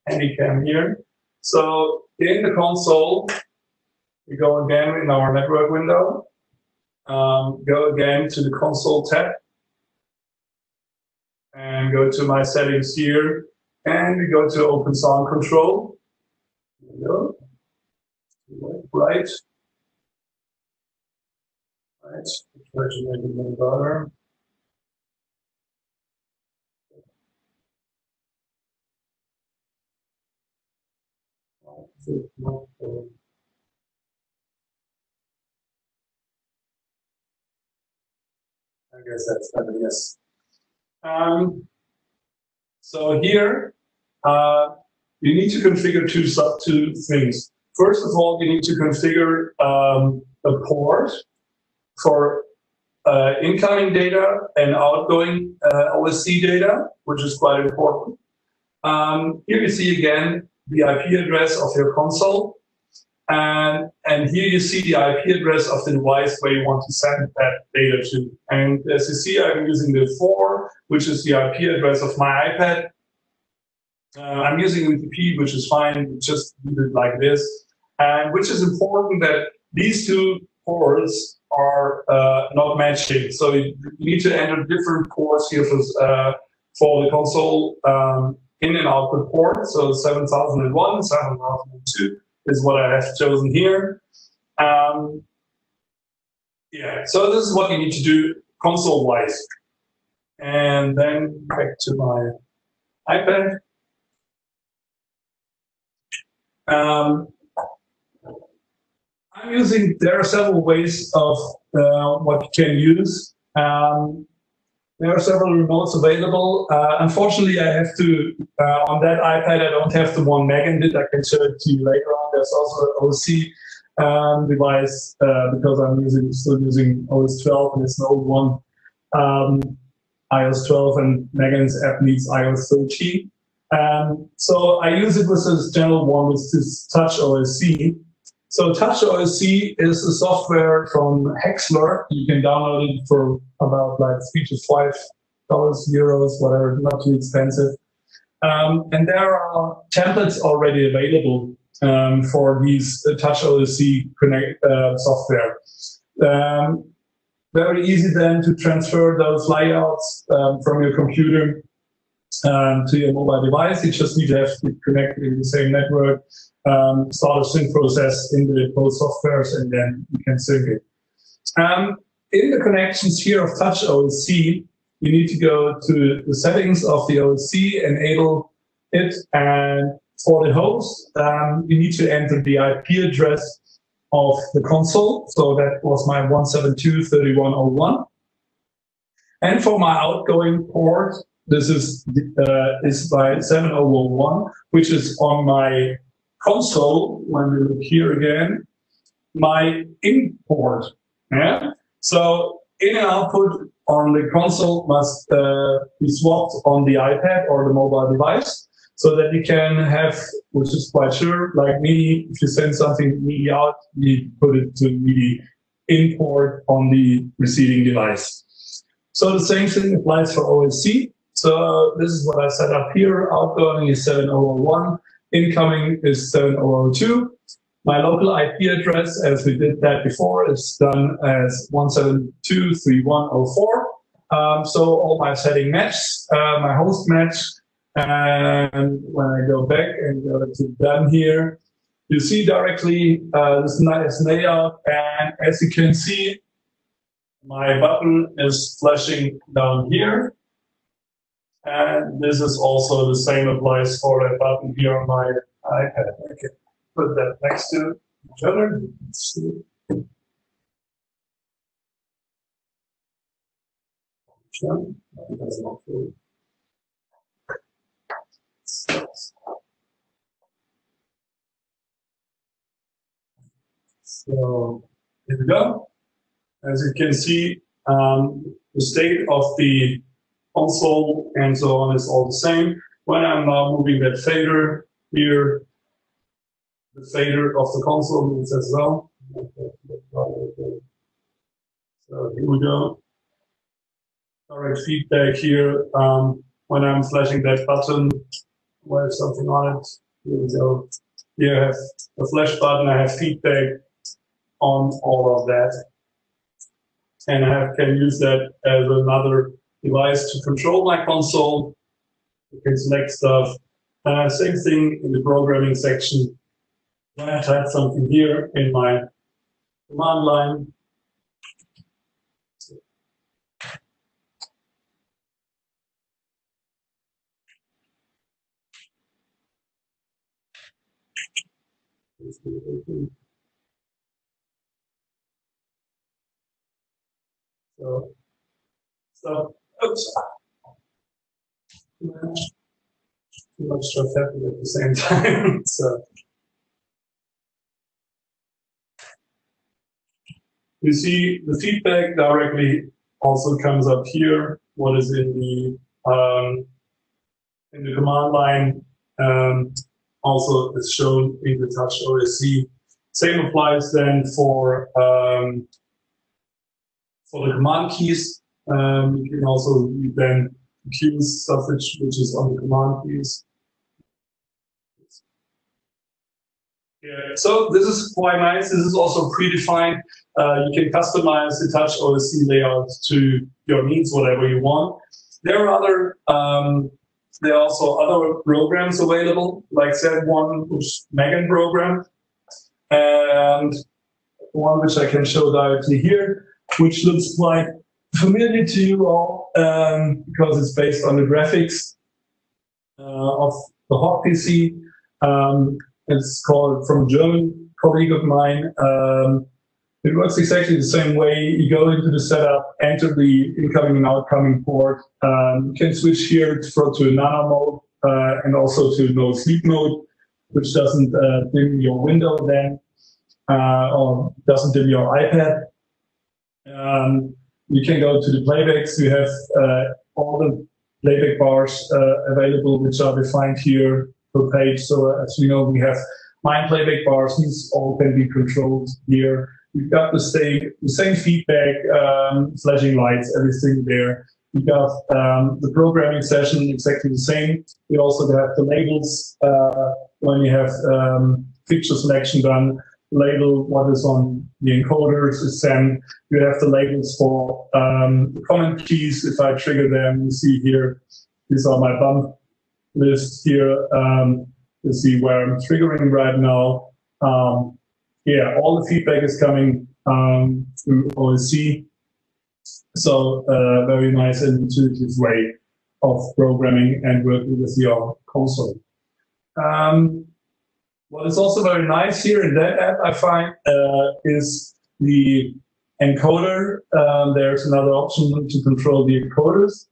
Handycam here. So in the console, we go again in our network window um, go again to the console tab and go to my settings here and we go to open sound control. Go. Right. Right. It a little better. I guess that's yes. Um, so here, uh, you need to configure two, two things. First of all, you need to configure um, a port for uh, incoming data and outgoing uh, OSC data, which is quite important. Um, here you see again the IP address of your console. And, and here you see the IP address of the device where you want to send that data to. And as you see, I'm using the 4, which is the IP address of my iPad. Uh, I'm using UDP, which is fine, just like this. And which is important that these two ports are uh, not matching. So you, need to enter different ports here for, uh, for the console um, in and output port. So 7001, 7002 is what I have chosen here. Um, yeah, so this is what you need to do console-wise. And then back to my iPad. Um, I'm using, there are several ways of uh, what you can use. Um, there are several remotes available. Uh, unfortunately, I have to, uh, on that iPad, I don't have the one Megan did. I can show it to you later on. There's also an OC um, device uh, because I'm using still using OS 12 and it's an old one. Um, iOS 12 and Megan's app needs iOS 13. Um, so I use it with this general one, which is Touch OSC. So Touch OSC is a software from Hexler. You can download it for about like three to five dollars, euros, whatever, not too expensive. Um, and there are templates already available um, for these uh, Touch OSC connect uh, software. Um, very easy then to transfer those layouts um, from your computer um, to your mobile device. You just need to have it connected in the same network, um, start a sync process in the both softwares, and then you can sync it. Um, in the connections here of Touch OSC, you need to go to the settings of the OSC, enable it, and for the host, um, you need to enter the IP address of the console. So that was my 172.31.01. And for my outgoing port, this is uh, is by 7001, which is on my console. When we look here again, my import. Yeah. So in and output on the console must uh, be swapped on the iPad or the mobile device so that you can have, which is quite sure, like me, if you send something MIDI out, you put it to MIDI import on the receiving device. So the same thing applies for OSC. So this is what I set up here. Outgoing is 7001, incoming is 7002. My local IP address, as we did that before, is done as 172.31.04. Um, so all my setting match, uh, my host match, and when I go back and go to done here, you see directly uh, this nice layout. And as you can see, my button is flashing down here. And this is also the same applies for a button here on my iPad. I can put that next to each other. So here we go. As you can see, um, the state of the console and so on is all the same. When I'm now moving that fader here, the fader of the console moves as well. So here we go. Direct feedback here. Um, when I'm flashing that button, where something on it. Here we go. Here I have a flash button. I have feedback on all of that. And I have, can use that as another device to control my console. You can select stuff. Uh, same thing in the programming section. I type something here in my command line, So, so, oops. Too much stuff happened at the same time. so, you see the feedback directly also comes up here. What is in the um, in the command line um, also is shown in the Touch OSC. Same applies then for um, for the command keys. Um, you can also then use stuff which, which is on the command keys. Yeah, so this is quite nice. This is also predefined. Uh, you can customize the Touch OSC layout to your needs, whatever you want. There are other, um, there are also other programs available, like Z1, which is Megan program, and one which I can show directly here which looks quite familiar to you all um, because it's based on the graphics uh, of the Hog PC. Um, it's called from a German colleague of mine. Um, it works exactly the same way. You go into the setup, enter the incoming and outgoing port. Um, you can switch here to, to nano mode uh, and also to no sleep mode, which doesn't uh, dim your window then uh, or doesn't dim your iPad. Um, you can go to the playbacks. You have uh, all the playback bars uh, available, which are defined here per page. So as we know, we have nine playback bars. These all can be controlled here. We've got the same, the same feedback, um, flashing lights, everything there. We got um, the programming session exactly the same. We also have the labels uh, when you have um, feature selection done label what is on the encoders is then you have the labels for um, the comment keys. If I trigger them, you see here these are my bump lists here. Um, to see where I'm triggering right now. Um, yeah, all the feedback is coming um, through OSC. So uh, very nice and intuitive way of programming and working with your console. Um, what is also very nice here in that app, I find, uh, is the encoder. Um, there's another option to control the encoders.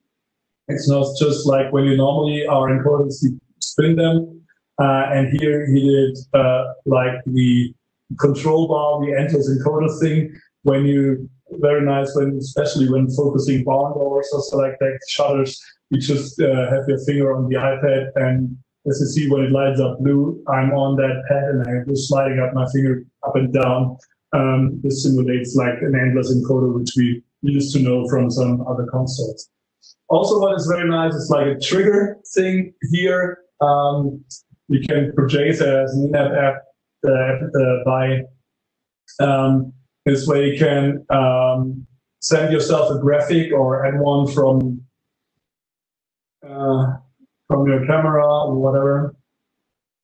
It's not just like when you normally are encoders, you spin them. Uh, and here he did uh, like the control bar, the endless encoder thing. When you very nice when especially when focusing barn doors or select like shutters, you just uh, have your finger on the iPad and as you see when it lights up blue, I'm on that pad and I'm just sliding up my finger up and down. Um, this simulates like an endless encoder, which we used to know from some other consoles. Also, what is very nice is like a trigger thing here. Um, you can it as an in-app app uh, by um, this way you can um, send yourself a graphic or add one from uh, from your camera or whatever.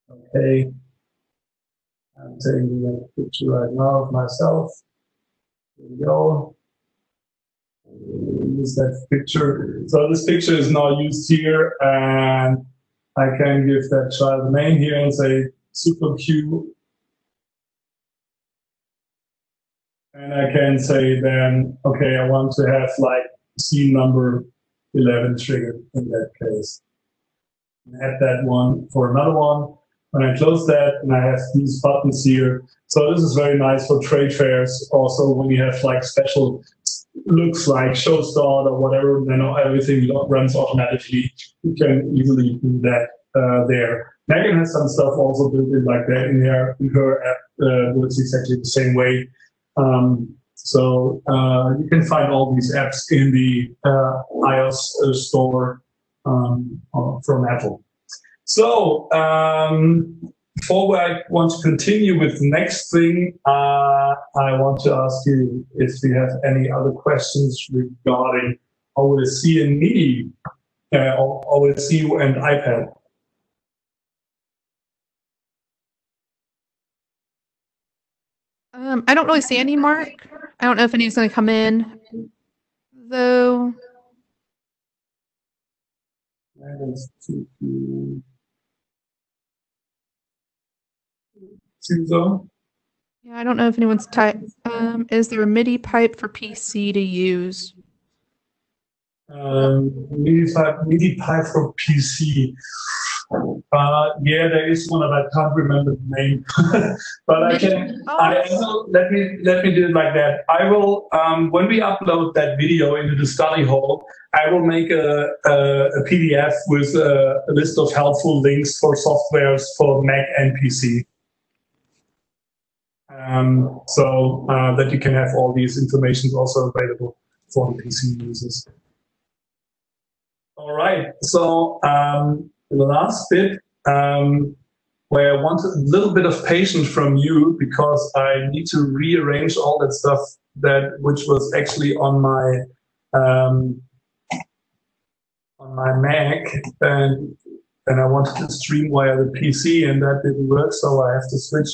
Okay. I'm taking a picture right now of myself. There we go. Use that picture. So this picture is now used here and I can give that child a name here and say super Q. And I can say then, okay, I want to have like scene number 11 triggered in that case. Add that one for another one. When I close that and I have these buttons here. So this is very nice for trade fairs. Also when you have like special looks like show start or whatever, then everything runs automatically. You can easily do that uh, there. Megan has some stuff also built in like that in her in her app. Uh, works exactly the same way. Um, so uh, you can find all these apps in the uh, iOS uh, store um, uh, from Apple. So um, before I want to continue with the next thing, uh, I want to ask you if you have any other questions regarding OSC and MIDI, uh, OSC and iPad. Um, I don't really see any, Marc. I don't know if anyone's going to come in, though. Susan? Yeah, I don't know if anyone's type. Um, is there a MIDI pipe for PC to use? Um, MIDI pipe, MIDI pipe for PC. Uh, yeah, there is one, but I can't remember the name. but I can. Oh. I will, let me let me do it like that. I will um, when we upload that video into the study hall. I will make a, a, a PDF with a, a list of helpful links for softwares for Mac and PC. Um, so uh, that you can have all these informations also available for the PC users. All right. So um, the last bit um, where I want a little bit of patience from you because I need to rearrange all that stuff that which was actually on my um, on my Mac and and I wanted to stream via the PC and that didn't work, so I have to switch.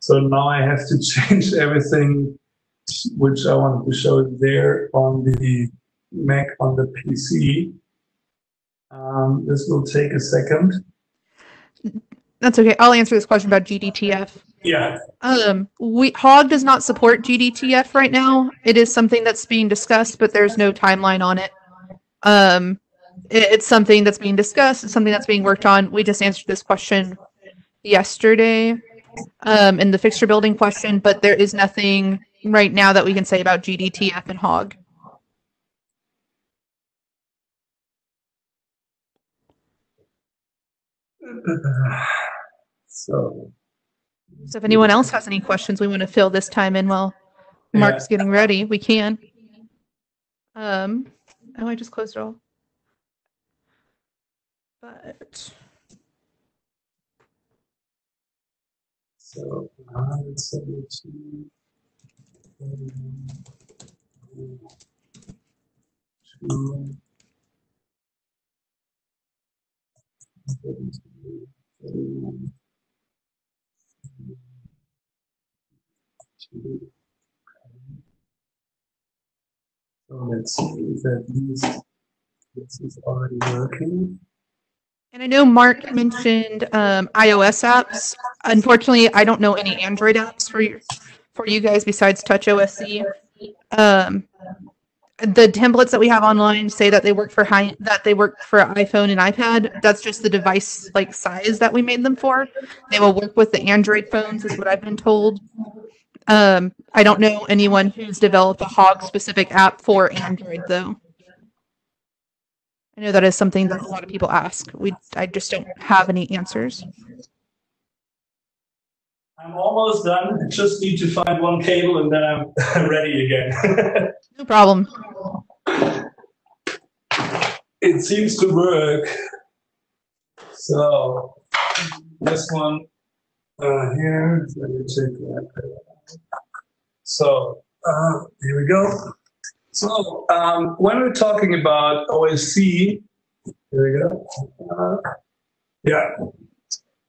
So now I have to change everything which I wanted to show there on the Mac on the PC. Um, this will take a second. That's okay. I'll answer this question about GDTF. Yeah, Um, we Hog does not support GDTF right now. It is something that's being discussed, but there's no timeline on it. Um, it- it's something that's being discussed. It's something that's being worked on. We just answered this question yesterday, um, in the fixture building question, but there is nothing right now that we can say about GDTF and Hog. so So if anyone else has any questions, we want to fill this time in while Yeah. Marc's getting ready. We can. Um, oh, I just closed it all. But so 172. Two. So let's see if at least this is already working. And I know Mark mentioned um, iOS apps. Unfortunately, I don't know any Android apps for you, for you guys besides Touch OSC. Um, the templates that we have online say that they work for high that they work for iPhone and iPad. That's just the device like size that we made them for. They will work with the Android phones, is what I've been told. Um, I don't know anyone who's developed a hog specific app for Android though. I know that is something that a lot of people ask. We I just don't have any answers. I'm almost done. I just need to find one cable and then I'm ready again. No problem. it seems to work. So this one uh, here, let me check that. So uh, here we go. So um, when we're talking about OSC, here we go. Uh, yeah.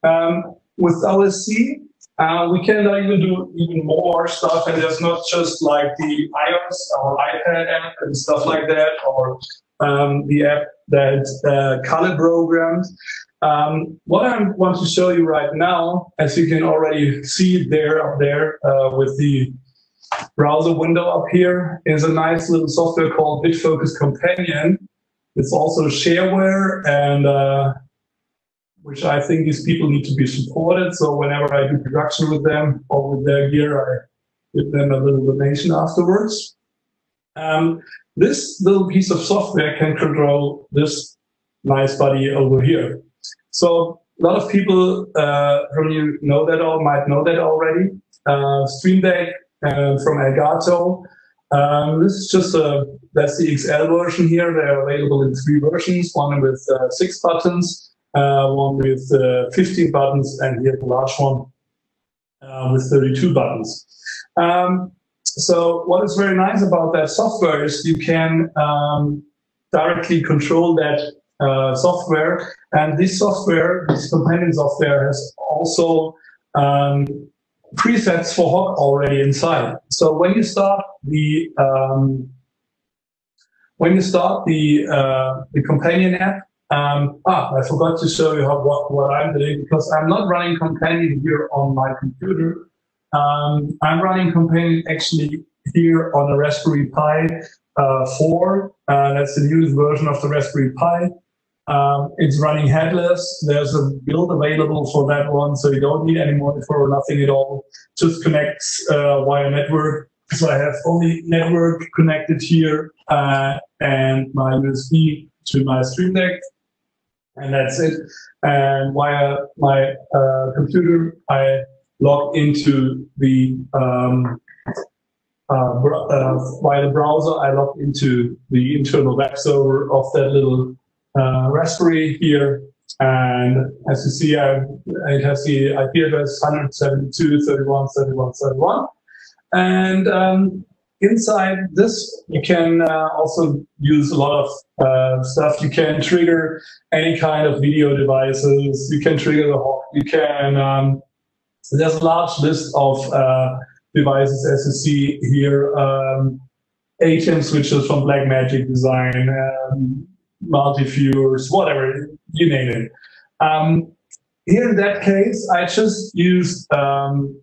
Um, with OSC, uh, we can even do even more stuff, and it's not just like the iOS or iPad app and stuff like that, or um, the app that uh, color programs. Um, what I want to show you right now, as you can already see there up there uh, with the browser window up here, is a nice little software called BitFocus Companion. It's also shareware and uh, which I think these people need to be supported. So whenever I do production with them or with their gear, I give them a little donation afterwards. Um, this little piece of software can control this nice buddy over here. So a lot of people uh, from you know that or might know that already. Uh, Stream Deck uh, from Elgato. Um, this is just a, that's the XL version here. They're available in three versions, one with uh, six buttons, one with uh, 15 buttons, and here the large one uh, with 32 buttons. Um, so what is very nice about that software is you can um, directly control that uh, software, and this software, this companion software, has also um, presets for Hog already inside. So when you start the um, when you start the uh, the companion app, um, ah, I forgot to show you how, what, what I'm doing because I'm not running Companion here on my computer. Um, I'm running Companion actually here on a Raspberry Pi uh, 4. Uh, that's the newest version of the Raspberry Pi. Um, it's running headless. There's a build available for that one, so you don't need any monitor or nothing at all. Just connects uh, via network. So I have only network connected here uh, and my USB to my Stream Deck and that's it. And via my uh, computer, I log into the um, uh, uh, via the browser. I log into the internal web server of that little uh, Raspberry here. And as you see, I, it has the IP address 172.31.31.31. And um, inside this, you can uh, also use a lot of uh, stuff. You can trigger any kind of video devices. You can trigger the Hog. You can. Um, there's a large list of uh, devices, as you see here. Um, ATEM switches from Blackmagic Design, um, multi-viewers, whatever you name it. Um, here in that case, I just used um,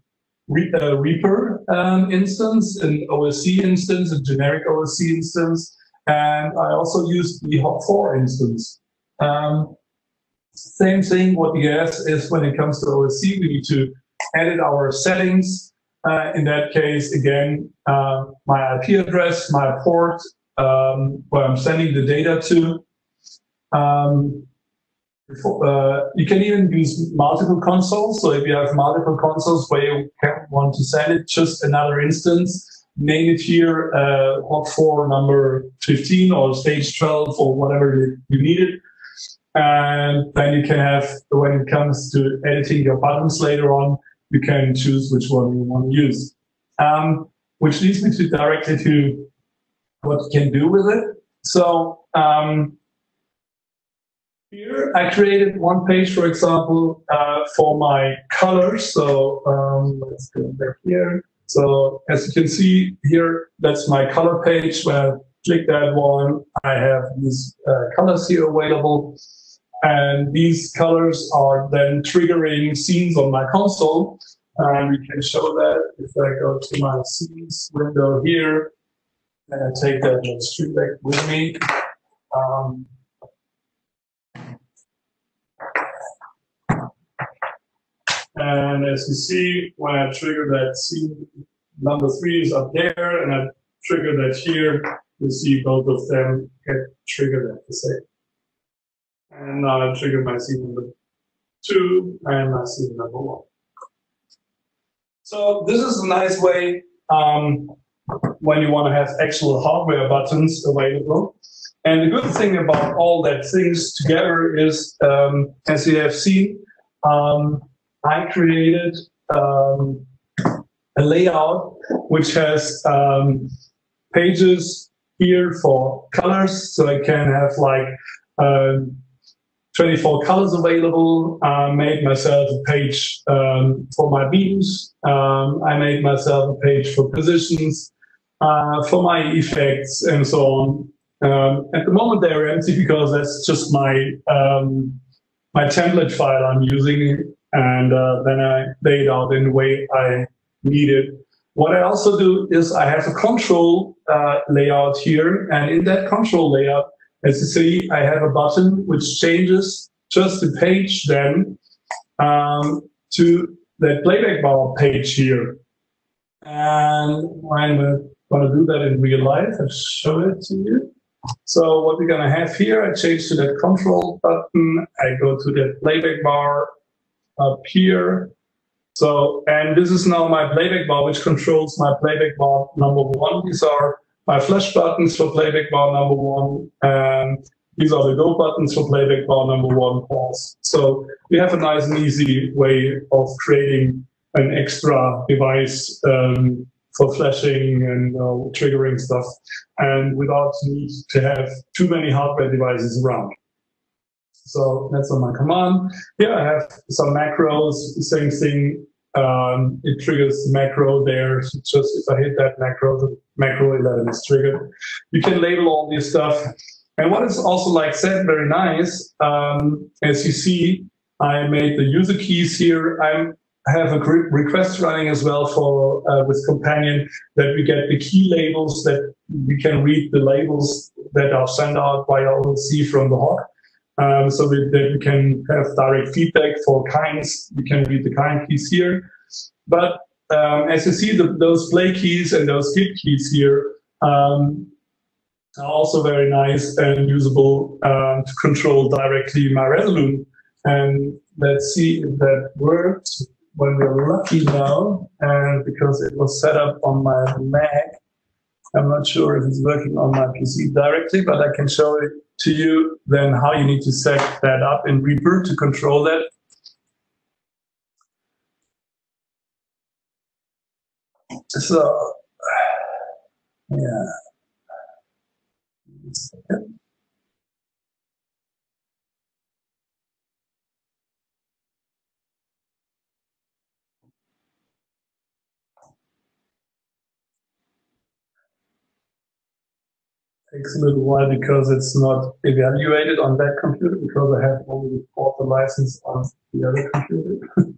Uh, Reaper um, instance, an OSC instance, a generic OSC instance, and I also used the Hog4 instance. Um, same thing, what we ask is when it comes to OSC, we need to edit our settings. Uh, in that case, again, uh, my IP address, my port, um, where I'm sending the data to. Um, uh, you can even use multiple consoles. So if you have multiple consoles where you want to send it, just another instance, name it here, uh, Hog4 number 15 or stage 12 or whatever you need it. And then you can have, when it comes to editing your buttons later on, you can choose which one you want to use. Um, which leads me to directly to what you can do with it. So um, Here, I created one page, for example, uh, for my colors. So um, let's go back here. So as you can see here, that's my color page. When I click that one, I have these uh, colors here available. And these colors are then triggering scenes on my console. And we can show that if I go to my scenes window here, and I take that stream deck with me. Um, and as you see, when I trigger that scene, number three is up there, and I trigger that here, you see both of them get triggered at the same. And now I trigger my scene number two and my scene number one. So this is a nice way um, when you want to have actual hardware buttons available. And the good thing about all that things together is, um, as you have seen, um, I created um, a layout which has um, pages here for colors, so I can have like um, 24 colors available. I made myself a page um, for my beams. Um, I made myself a page for positions, uh, for my effects, and so on. Um, at the moment, they're empty because that's just my my template file I'm using, and uh, then I lay it out in the way I need it. What I also do is I have a control uh, layout here, and in that control layout, as you see, I have a button which changes just the page then um, to the playback bar page here. And I'm going to do that in real life and show it to you. So what we're going to have here, I change to that control button. I go to the playback bar up here. So, and this is now my playback bar, which controls my playback bar number one. These are my flash buttons for playback bar number one, and these are the go buttons for playback bar number one pause. So we have a nice and easy way of creating an extra device um, for flashing and uh, triggering stuff, and without need to have too many hardware devices around. So that's on my command. Here I have some macros, same thing um, it triggers the macro there. So just if I hit that macro, the macro 11 is triggered. You can label all this stuff. And what is also like said, very nice, um, as you see, I made the user keys here. I'm, I have a request running as well for uh, with Companion that we get the key labels that we can read the labels that are sent out via OSC from the Hog. Um, so that we can have direct feedback for kinds. You can read the kind keys here. But um, as you see, the, those play keys and those skip keys here um, are also very nice and usable um, to control directly my Resolute. And let's see if that worked when we're lucky now. And because it was set up on my Mac, I'm not sure if it's working on my PC directly, but I can show it to you then how you need to set that up in Reaper to control that. So, yeah. Takes a little while because it's not evaluated on that computer because I have only bought the license on the other computer.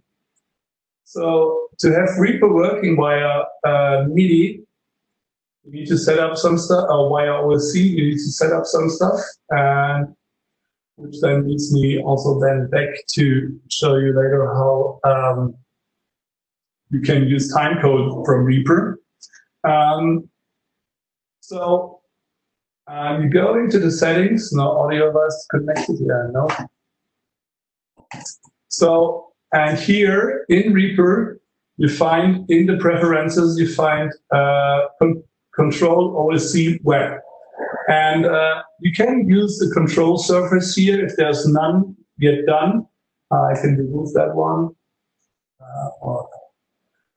so to have Reaper working via uh, MIDI, you need to set up some stuff, or via OSC, you need to set up some stuff, and which then leads me also then back to show you later how um, you can use timecode from Reaper. Um, so um, you go into the settings, no audio device connected, yeah, no. So, and here in Reaper, you find in the preferences, you find uh, con control OSC web. And uh, you can use the control surface here if there's none yet done. Uh, I can remove that one. Uh, or,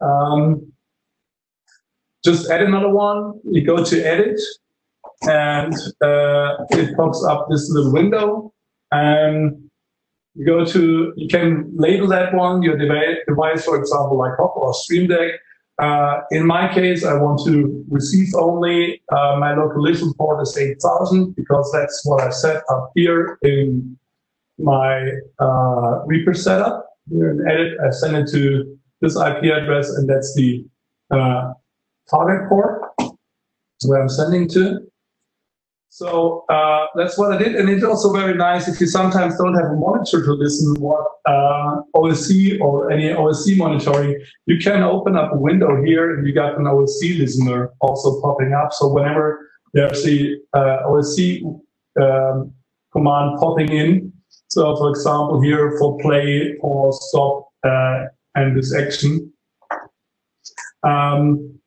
um, just add another one. You go to edit and uh, it pops up this little window. And you go to, you can label that one, your device, for example, like Hog or Stream Deck. Uh, in my case, I want to receive only uh, my local port is 8000 because that's what I set up here in my uh, Reaper setup. Here in edit, I send it to this IP address and that's the uh, target port where I'm sending to. So uh, that's what I did, and it's also very nice if you sometimes don't have a monitor to listen what uh, OSC or any OSC monitoring. You can open up a window here, and you got an OSC listener also popping up. So whenever there's the uh, OSC um, command popping in, so for example here for play or stop uh, and this action. Um,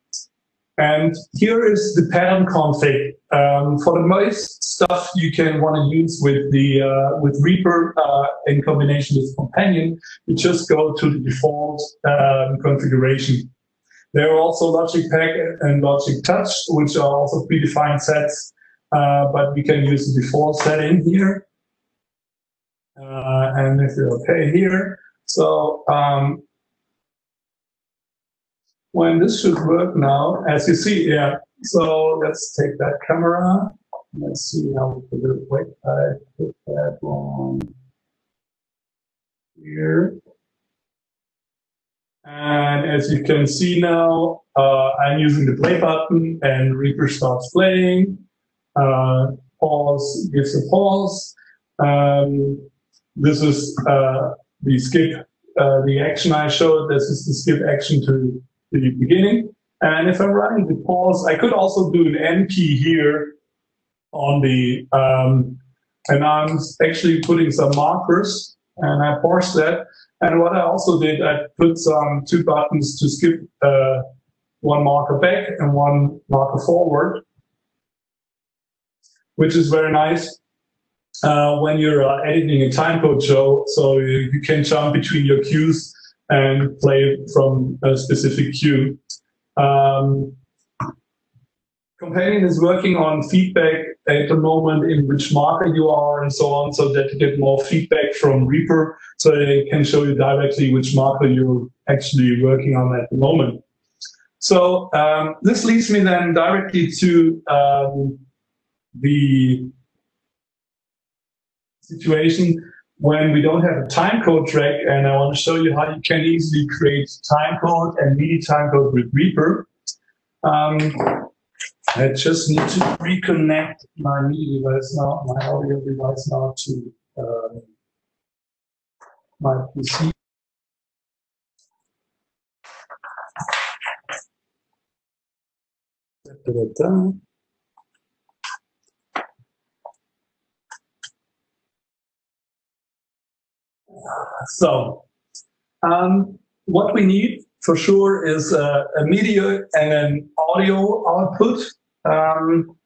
and here is the pattern config. Um, for the most stuff you can want to use with the uh, with Reaper uh, in combination with Companion, you just go to the default um, configuration. There are also Logic Pack and Logic Touch, which are also predefined sets, uh, but we can use the default setting here. Uh, and if you're okay here, so um, when this should work now, as you see, yeah. So let's take that camera. Let's see how we can do it. Wait, I put that one here. And as you can see now, uh, I'm using the play button and Reaper starts playing. Uh, pause gives a pause. Um, this is uh, the skip, uh, the action I showed. This is the skip action to the beginning. And if I'm running the pause, I could also do an N key here on the, um, and I'm actually putting some markers and I parsed that. And what I also did, I put some two buttons to skip uh, one marker back and one marker forward, which is very nice uh, when you're uh, editing a timecode show. So you, you, can jump between your cues and play from a specific cue. Um, Companion is working on feedback at the moment in which marker you are and so on, so that you get more feedback from Reaper, so they can show you directly which marker you're actually working on at the moment. So um, this leads me then directly to um, the situation when we don't have a timecode track, and I want to show you how you can easily create timecode and MIDI timecode with Reaper. Um, I just need to reconnect my MIDI device now, my audio device now to uh, my PC. Da, da, da. So, um, what we need for sure is a, a MIDI and an audio output. Um,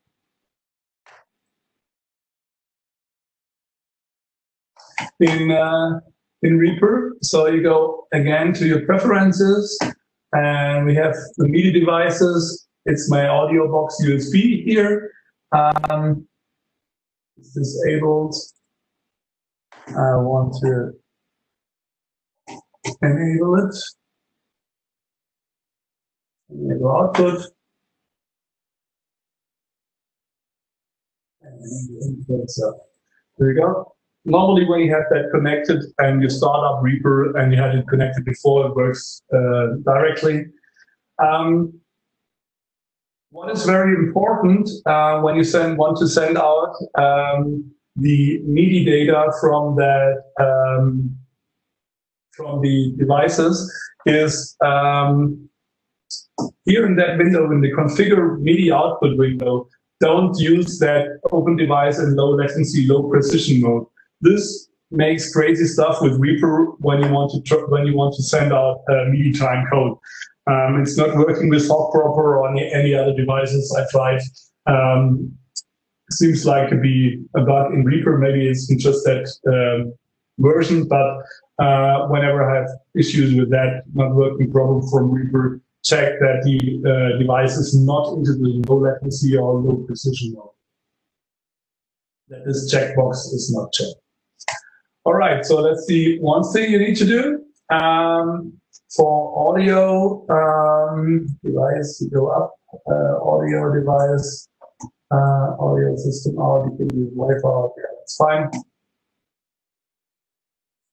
in uh, in Reaper. So you go again to your preferences, and we have the MIDI devices. It's my audio box USB here. Um, it's disabled. I want to enable it. Enable output. And there you go. Normally, when you have that connected and you start up Reaper and you had it connected before, it works uh, directly. Um, what is very important uh, when you send want to send out um, the MIDI data from that um, from the devices is um, here in that window, in the configure MIDI output window, don't use that open device in low latency, low precision mode. This makes crazy stuff with Reaper when you want to when you want to send out uh, MIDI time code. Um, it's not working with Hopproper or any, any other devices I tried. Um, seems like to be a bug in Reaper. Maybe it's just that um, version, but uh, whenever I have issues with that not working problem from Reaper, check that the uh, device is not into the low latency or low precision mode. That this checkbox is not checked. All right, so that's the one thing you need to do. Um, for audio um, device, you go up, uh, audio device, uh, audio system out, you can use Wi-Fi, yeah, that's fine.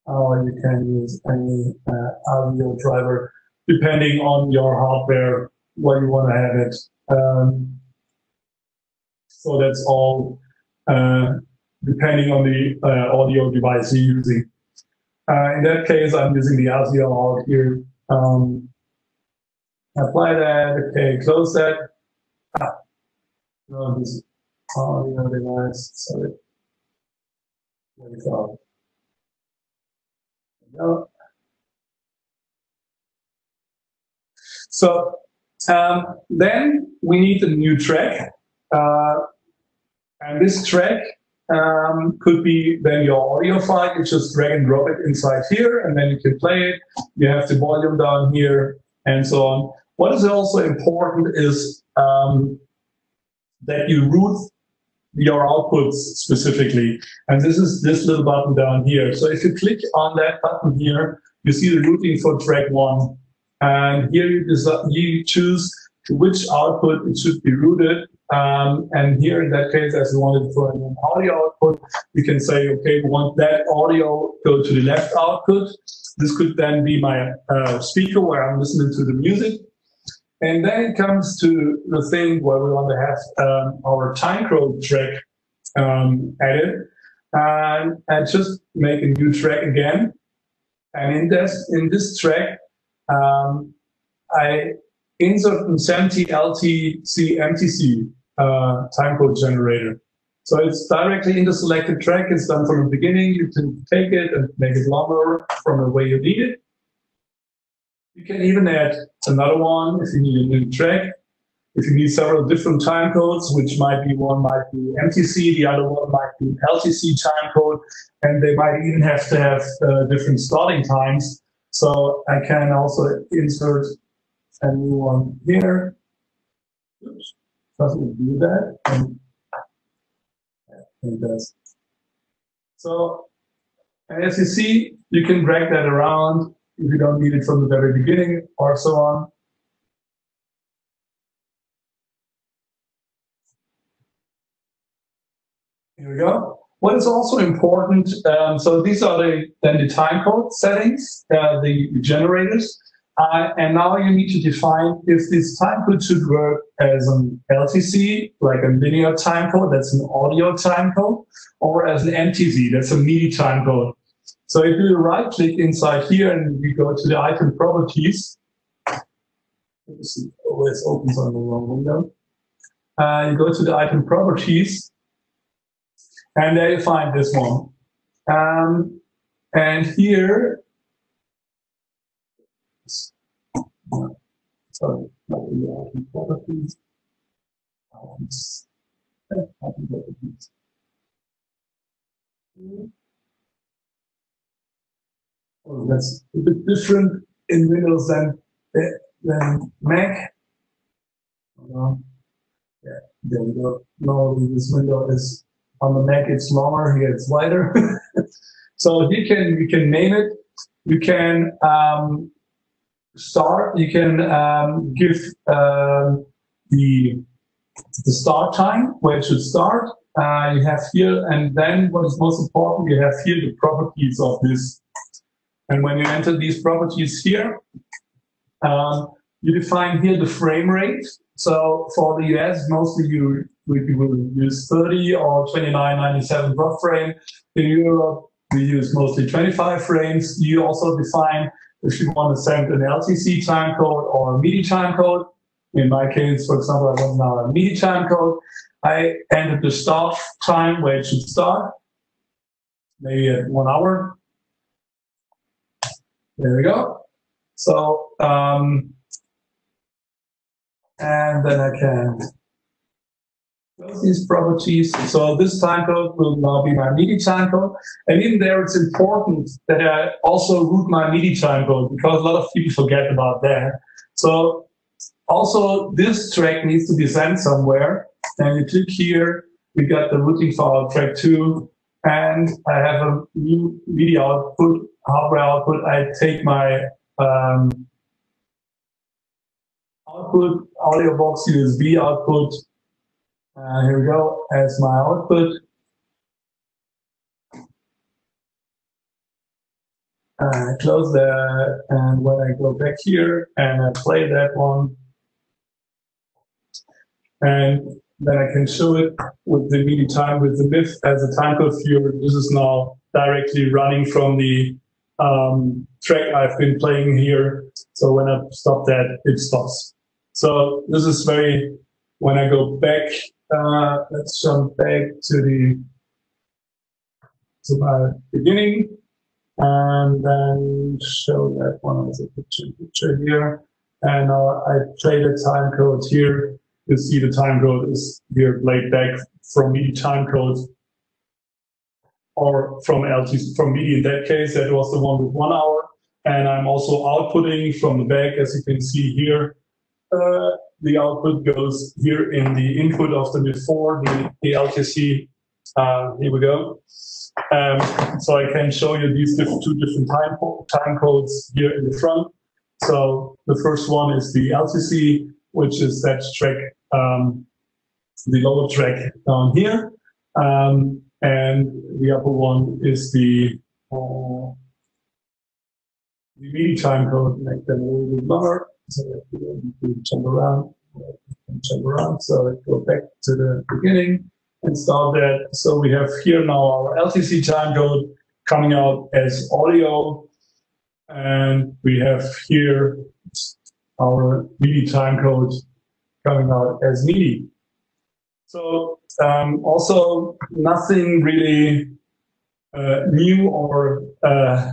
Or you can use any uh, audio driver, depending on your hardware, what you want to have it. Um, so that's all uh, depending on the uh, audio device you're using. Uh, in that case, I'm using the audio out here. Um, apply that, okay, close that. Ah, this audio device. So um, then we need a new track. Uh, and this track um, could be then your audio file. You just drag and drop it inside here, and then you can play it. You have the volume down here, and so on. What is also important is um, that you route your outputs specifically. And this is this little button down here. So if you click on that button here, you see the routing for track one. And here you, you choose which output it should be routed. Um, and here in that case, as we wanted for an audio output, we can say, okay, we want that audio go to the left output. This could then be my uh, speaker where I'm listening to the music. And then it comes to the thing where we want to have um, our timecode track um, added and, and just make a new track again. And in this, in this track, um, I insert an SMPTE LTC MTC uh, timecode generator. So it's directly in the selected track. It's done from the beginning. You can take it and make it longer from the way you need it. You can even add another one if you need a new track. If you need several different time codes, which might be one might be MTC, the other one might be LTC time code, and they might even have to have uh, different starting times. So I can also insert a new one here. Oops. Doesn't do that. And it does. So as you see, you can drag that around if you don't need it from the very beginning or so on. Here we go. What is also important, um, so these are the then the timecode settings, uh, the generators. Uh, and now you need to define if this timecode should work as an LTC, like a linear timecode, that's an audio timecode, or as an MTC, that's a MIDI timecode. So if you right click inside here and we go to the item properties, it always opens on the wrong window. Uh, you go to the item properties, and there you find this one. Um, and here Sorry, uh, properties. Um, properties. That's a bit different in Windows than than Mac. Uh, yeah, there we go. No, this window is on the Mac. It's longer. Here it's wider. so you can you can name it. You can um, start, you can um, give um, the the start time where it should start. Uh, you have here, and then what is most important, you have here the properties of this. And when you enter these properties here, um, you define here the frame rate. So for the US, mostly you, you will use 30 or 2997 per frame. In Europe, we use mostly 25 frames. You also define if you want to send an LTC time code or a MIDI time code. In my case, for example, I want now a MIDI time code. I entered the start time where it should start, maybe at one hour. There we go. So, um, and then I can close these properties. So this time code will now be my MIDI time code. And in there, it's important that I also route my MIDI time code because a lot of people forget about that. So also this track needs to be sent somewhere. And you click here, we got the routing file track two. and I have a new MIDI output, hardware output. I take my um, output, audio box USB output. Uh, here we go as my output. Uh, close that, and when I go back here and I play that one, and then I can show it with the MIDI time with the MIF as a time code. This is now directly running from the um, track I've been playing here. So when I stop that, it stops. So this is very, when I go back, uh, let's jump back to the, to my beginning and then show that one as a picture, picture here. And uh, I play the time code here. You see the time code is here played back from the time code or from LTC, from MIDI in that case, that was the one with one hour. And I'm also outputting from the back, as you can see here. Uh, the output goes here in the input of the before, the, the LTC. Uh, here we go. Um, so I can show you these two different time, time codes here in the front. So the first one is the LTC, which is that track, um, the lower track down here. Um, and the upper one is the, uh, the MIDI time code, make them a little bit longer. So we jump around, jump around. So I go back to the beginning install that. So we have here now our LTC time code coming out as audio. And we have here our MIDI time code coming out as MIDI. So um, also nothing really uh, new or uh,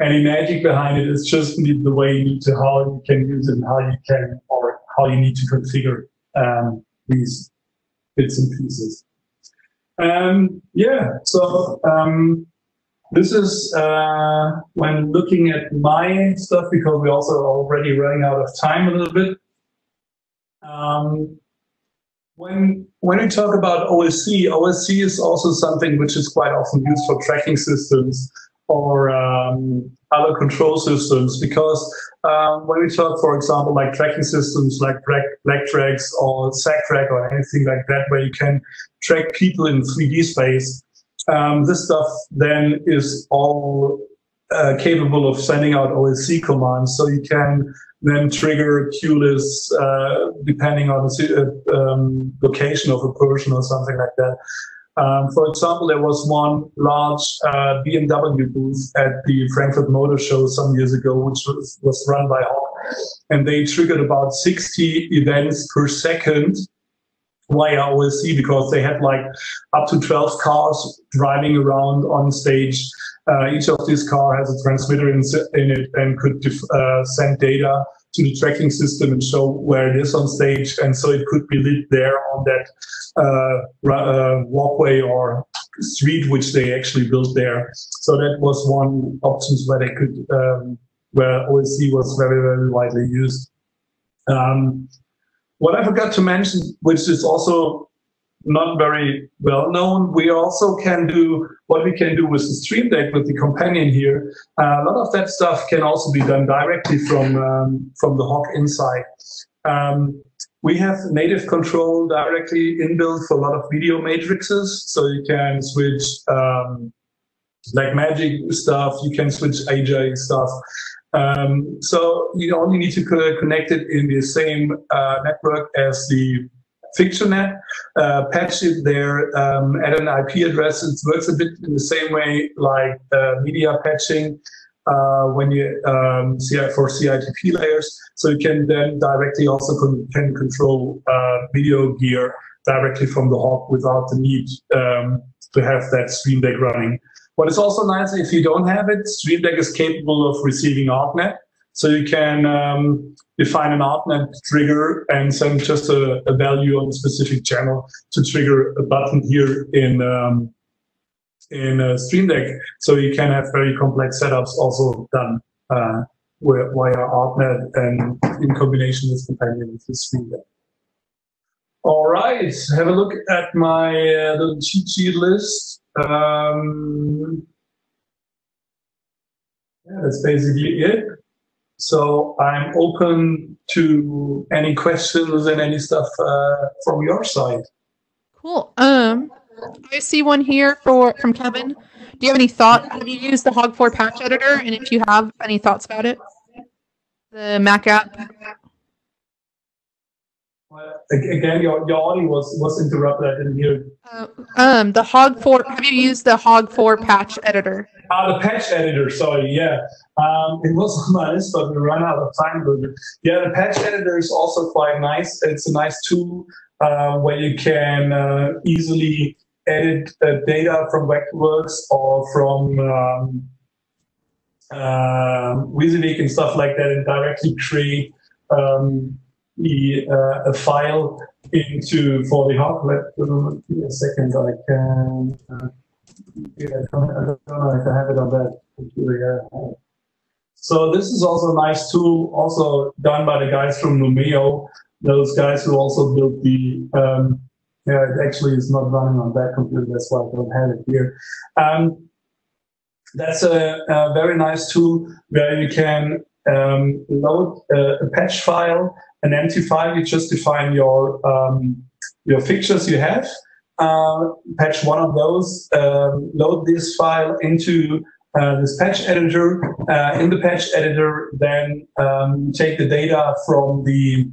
any magic behind it. It's just the way you need to how you can use it and how you can or how you need to configure um, these bits and pieces. Um, yeah, so um, this is uh, when looking at my stuff because we also are already running out of time a little bit. Um, when when we talk about OSC, OSC is also something which is quite often used for tracking systems or um, other control systems because um, when we talk, for example, like tracking systems like Black BlackTrax or zactrack or anything like that, where you can track people in 3D space, um, this stuff then is all uh, capable of sending out OSC commands. So you can then trigger cuelists uh, depending on the uh, um, location of a person or something like that. Um, for example, there was one large uh, BMW booth at the Frankfurt Motor Show some years ago, which was, was run by Hog, and they triggered about 60 events per second via OSC because they had like up to 12 cars driving around on stage. Uh, each of these cars has a transmitter in, in it and could uh, send data to the tracking system and show where it is on stage. And so it could be lit there on that uh, uh, walkway or street which they actually built there. So that was one option where they could, um, where OSC was very, very widely used. Um, what I forgot to mention, which is also not very well known. We also can do what we can do with the Stream Deck with the companion here. Uh, a lot of that stuff can also be done directly from um, from the Hog inside. Um, we have native control directly inbuilt for a lot of video matrices, so you can switch um, like magic stuff. You can switch AJA stuff. Um, so you only need to connect it in the same uh, network as the FictionNet, uh, patch it there, um, add an IP address. It works a bit in the same way like uh, media patching uh, when you um, CI for CITP layers. So you can then directly also con can control uh, video gear directly from the Hog without the need um, to have that Stream Deck running. What is also nice, if you don't have it, Stream Deck is capable of receiving ArtNet. So you can um, define an ArtNet trigger and send just a, a, value on a specific channel to trigger a button here in um, in a Stream Deck. So you can have very complex setups also done uh, via ArtNet and in combination with Companion with Stream Deck. All right, have a look at my uh, little cheat sheet list. Um, yeah, that's basically it. So I'm open to any questions and any stuff uh, from your side. Cool. Um, I see one here for from Kevin. Do you have any thought? Have you used the Hog4 patch editor? And if you have any thoughts about it, the Mac app. Again, your, your audio was, was interrupted. I didn't hear. Uh, um, the Hog4. Have you used the Hog4 patch editor? Ah, the patch editor. Sorry, yeah. Um, it was on my list, but we ran out of time it. Yeah, the patch editor is also quite nice. It's a nice tool uh, where you can uh, easily edit uh, data from Vectorworks or from um, uh, WYSIWYG and stuff like that, and directly create um, the, uh, a file into for the hub. Let me a second. I can. Uh, yeah, I don't, know if I have it on that computer. Yeah. So this is also a nice tool, also done by the guys from Numeo, those guys who also built the. Um, yeah, it actually is not running on that computer. That's why I don't have it here. Um, that's a, a, very nice tool where you can um, load a, a, patch file, an empty file. You just define your um, your fixtures you have, uh, patch one of those, um, load this file into uh, this patch editor. Uh, in the patch editor, then um, take the data from the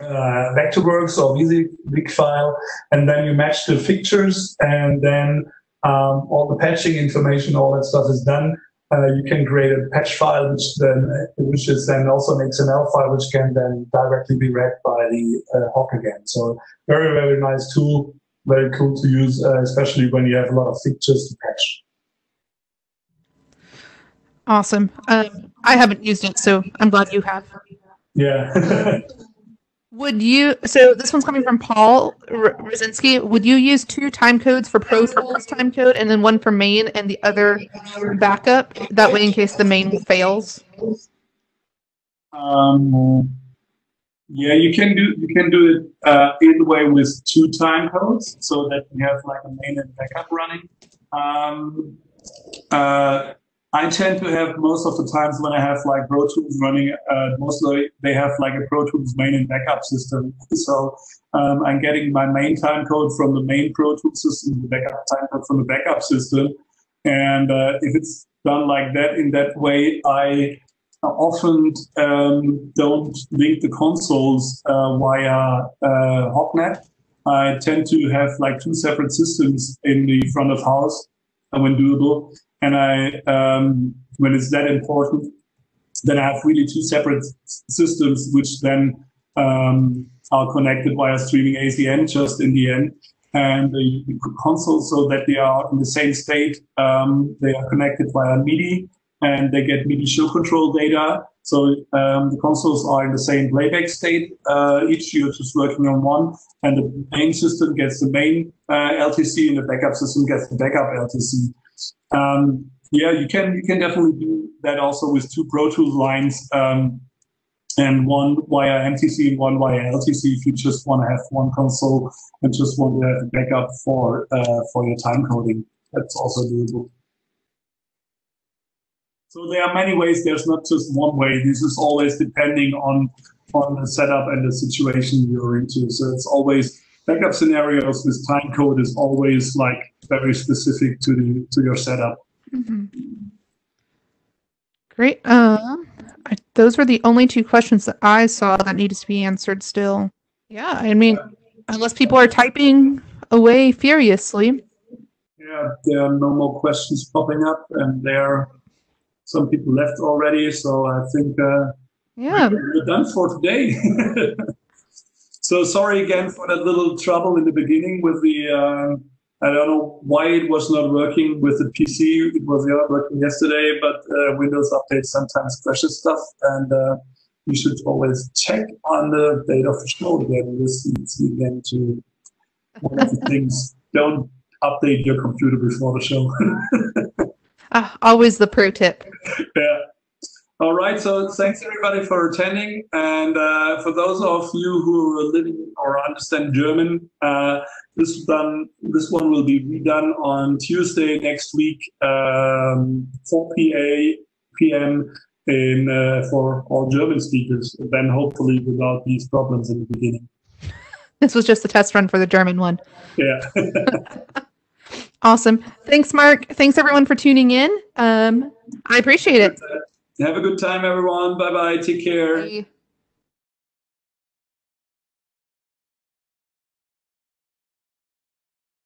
uh, Vectorworks or WYSIWYG file, and then you match the fixtures, and then um, all the patching information, all that stuff is done. Uh, you can create a patch file, which then which is then also an XML file, which can then directly be read by the uh, Hog again. So very very nice tool, very cool to use, uh, especially when you have a lot of features to patch. Awesome. Um, I haven't used it, so I'm glad you have. Yeah. Would you? So this one's coming from Paul Rosinski. Would you use two time codes for Pro time code and then one for main and the other backup? That way, in case the main fails. Um, yeah, you can do you can do it uh, either way with two time codes, so that you have like a main and backup running. Um, uh, I tend to have most of the times when I have like Pro Tools running, uh, mostly they have like a Pro Tools main and backup system. So um, I'm getting my main time code from the main Pro Tools system, the backup time code from the backup system. And uh, if it's done like that in that way, I often um, don't link the consoles uh, via uh, HogNet. I tend to have like two separate systems in the front of house when doable. And I, um, when it's that important, then I have really two separate systems, which then um, are connected via streaming ACN just in the end. And the console, so that they are in the same state, um, they are connected via MIDI and they get MIDI show control data. So um, the consoles are in the same playback state. Uh, each you're just working on one, and the main system gets the main uh, LTC, and the backup system gets the backup LTC. Um, yeah, you can you can definitely do that also with two Pro Tools lines, um, and one via MTC and one via LTC. If you just want to have one console and just want a backup for uh, for your time coding, that's also doable. So there are many ways. There's not just one way. This is always depending on on the setup and the situation you're into. So it's always backup scenarios with time code is always like very specific to the to your setup. Mm-hmm. Great. Uh, I, those were the only two questions that I saw that needed to be answered. Still, yeah. I mean, unless people are typing away furiously. Yeah, there are no more questions popping up, and there are some people left already. So I think uh, yeah, we're done for today. so sorry again for that little trouble in the beginning with the. Uh, I don't know why it was not working with the PC. It was not working yesterday, but uh, Windows updates sometimes crashes stuff, and uh, you should always check on the date of the show again. Leads me again to one of the things. Don't update your computer before the show. uh, always the pro tip. Yeah. All right, so thanks everybody for attending. And uh, for those of you who are living or understand German, uh, this done this one will be redone on Tuesday next week, um, 4 p.m. p.m. in uh, for all German speakers. Then hopefully without these problems in the beginning. This was just a test run for the German one. Yeah. Awesome. Thanks, Marc. Thanks everyone for tuning in. Um, I appreciate it. Have a good time, everyone. Bye bye. Take care. Bye.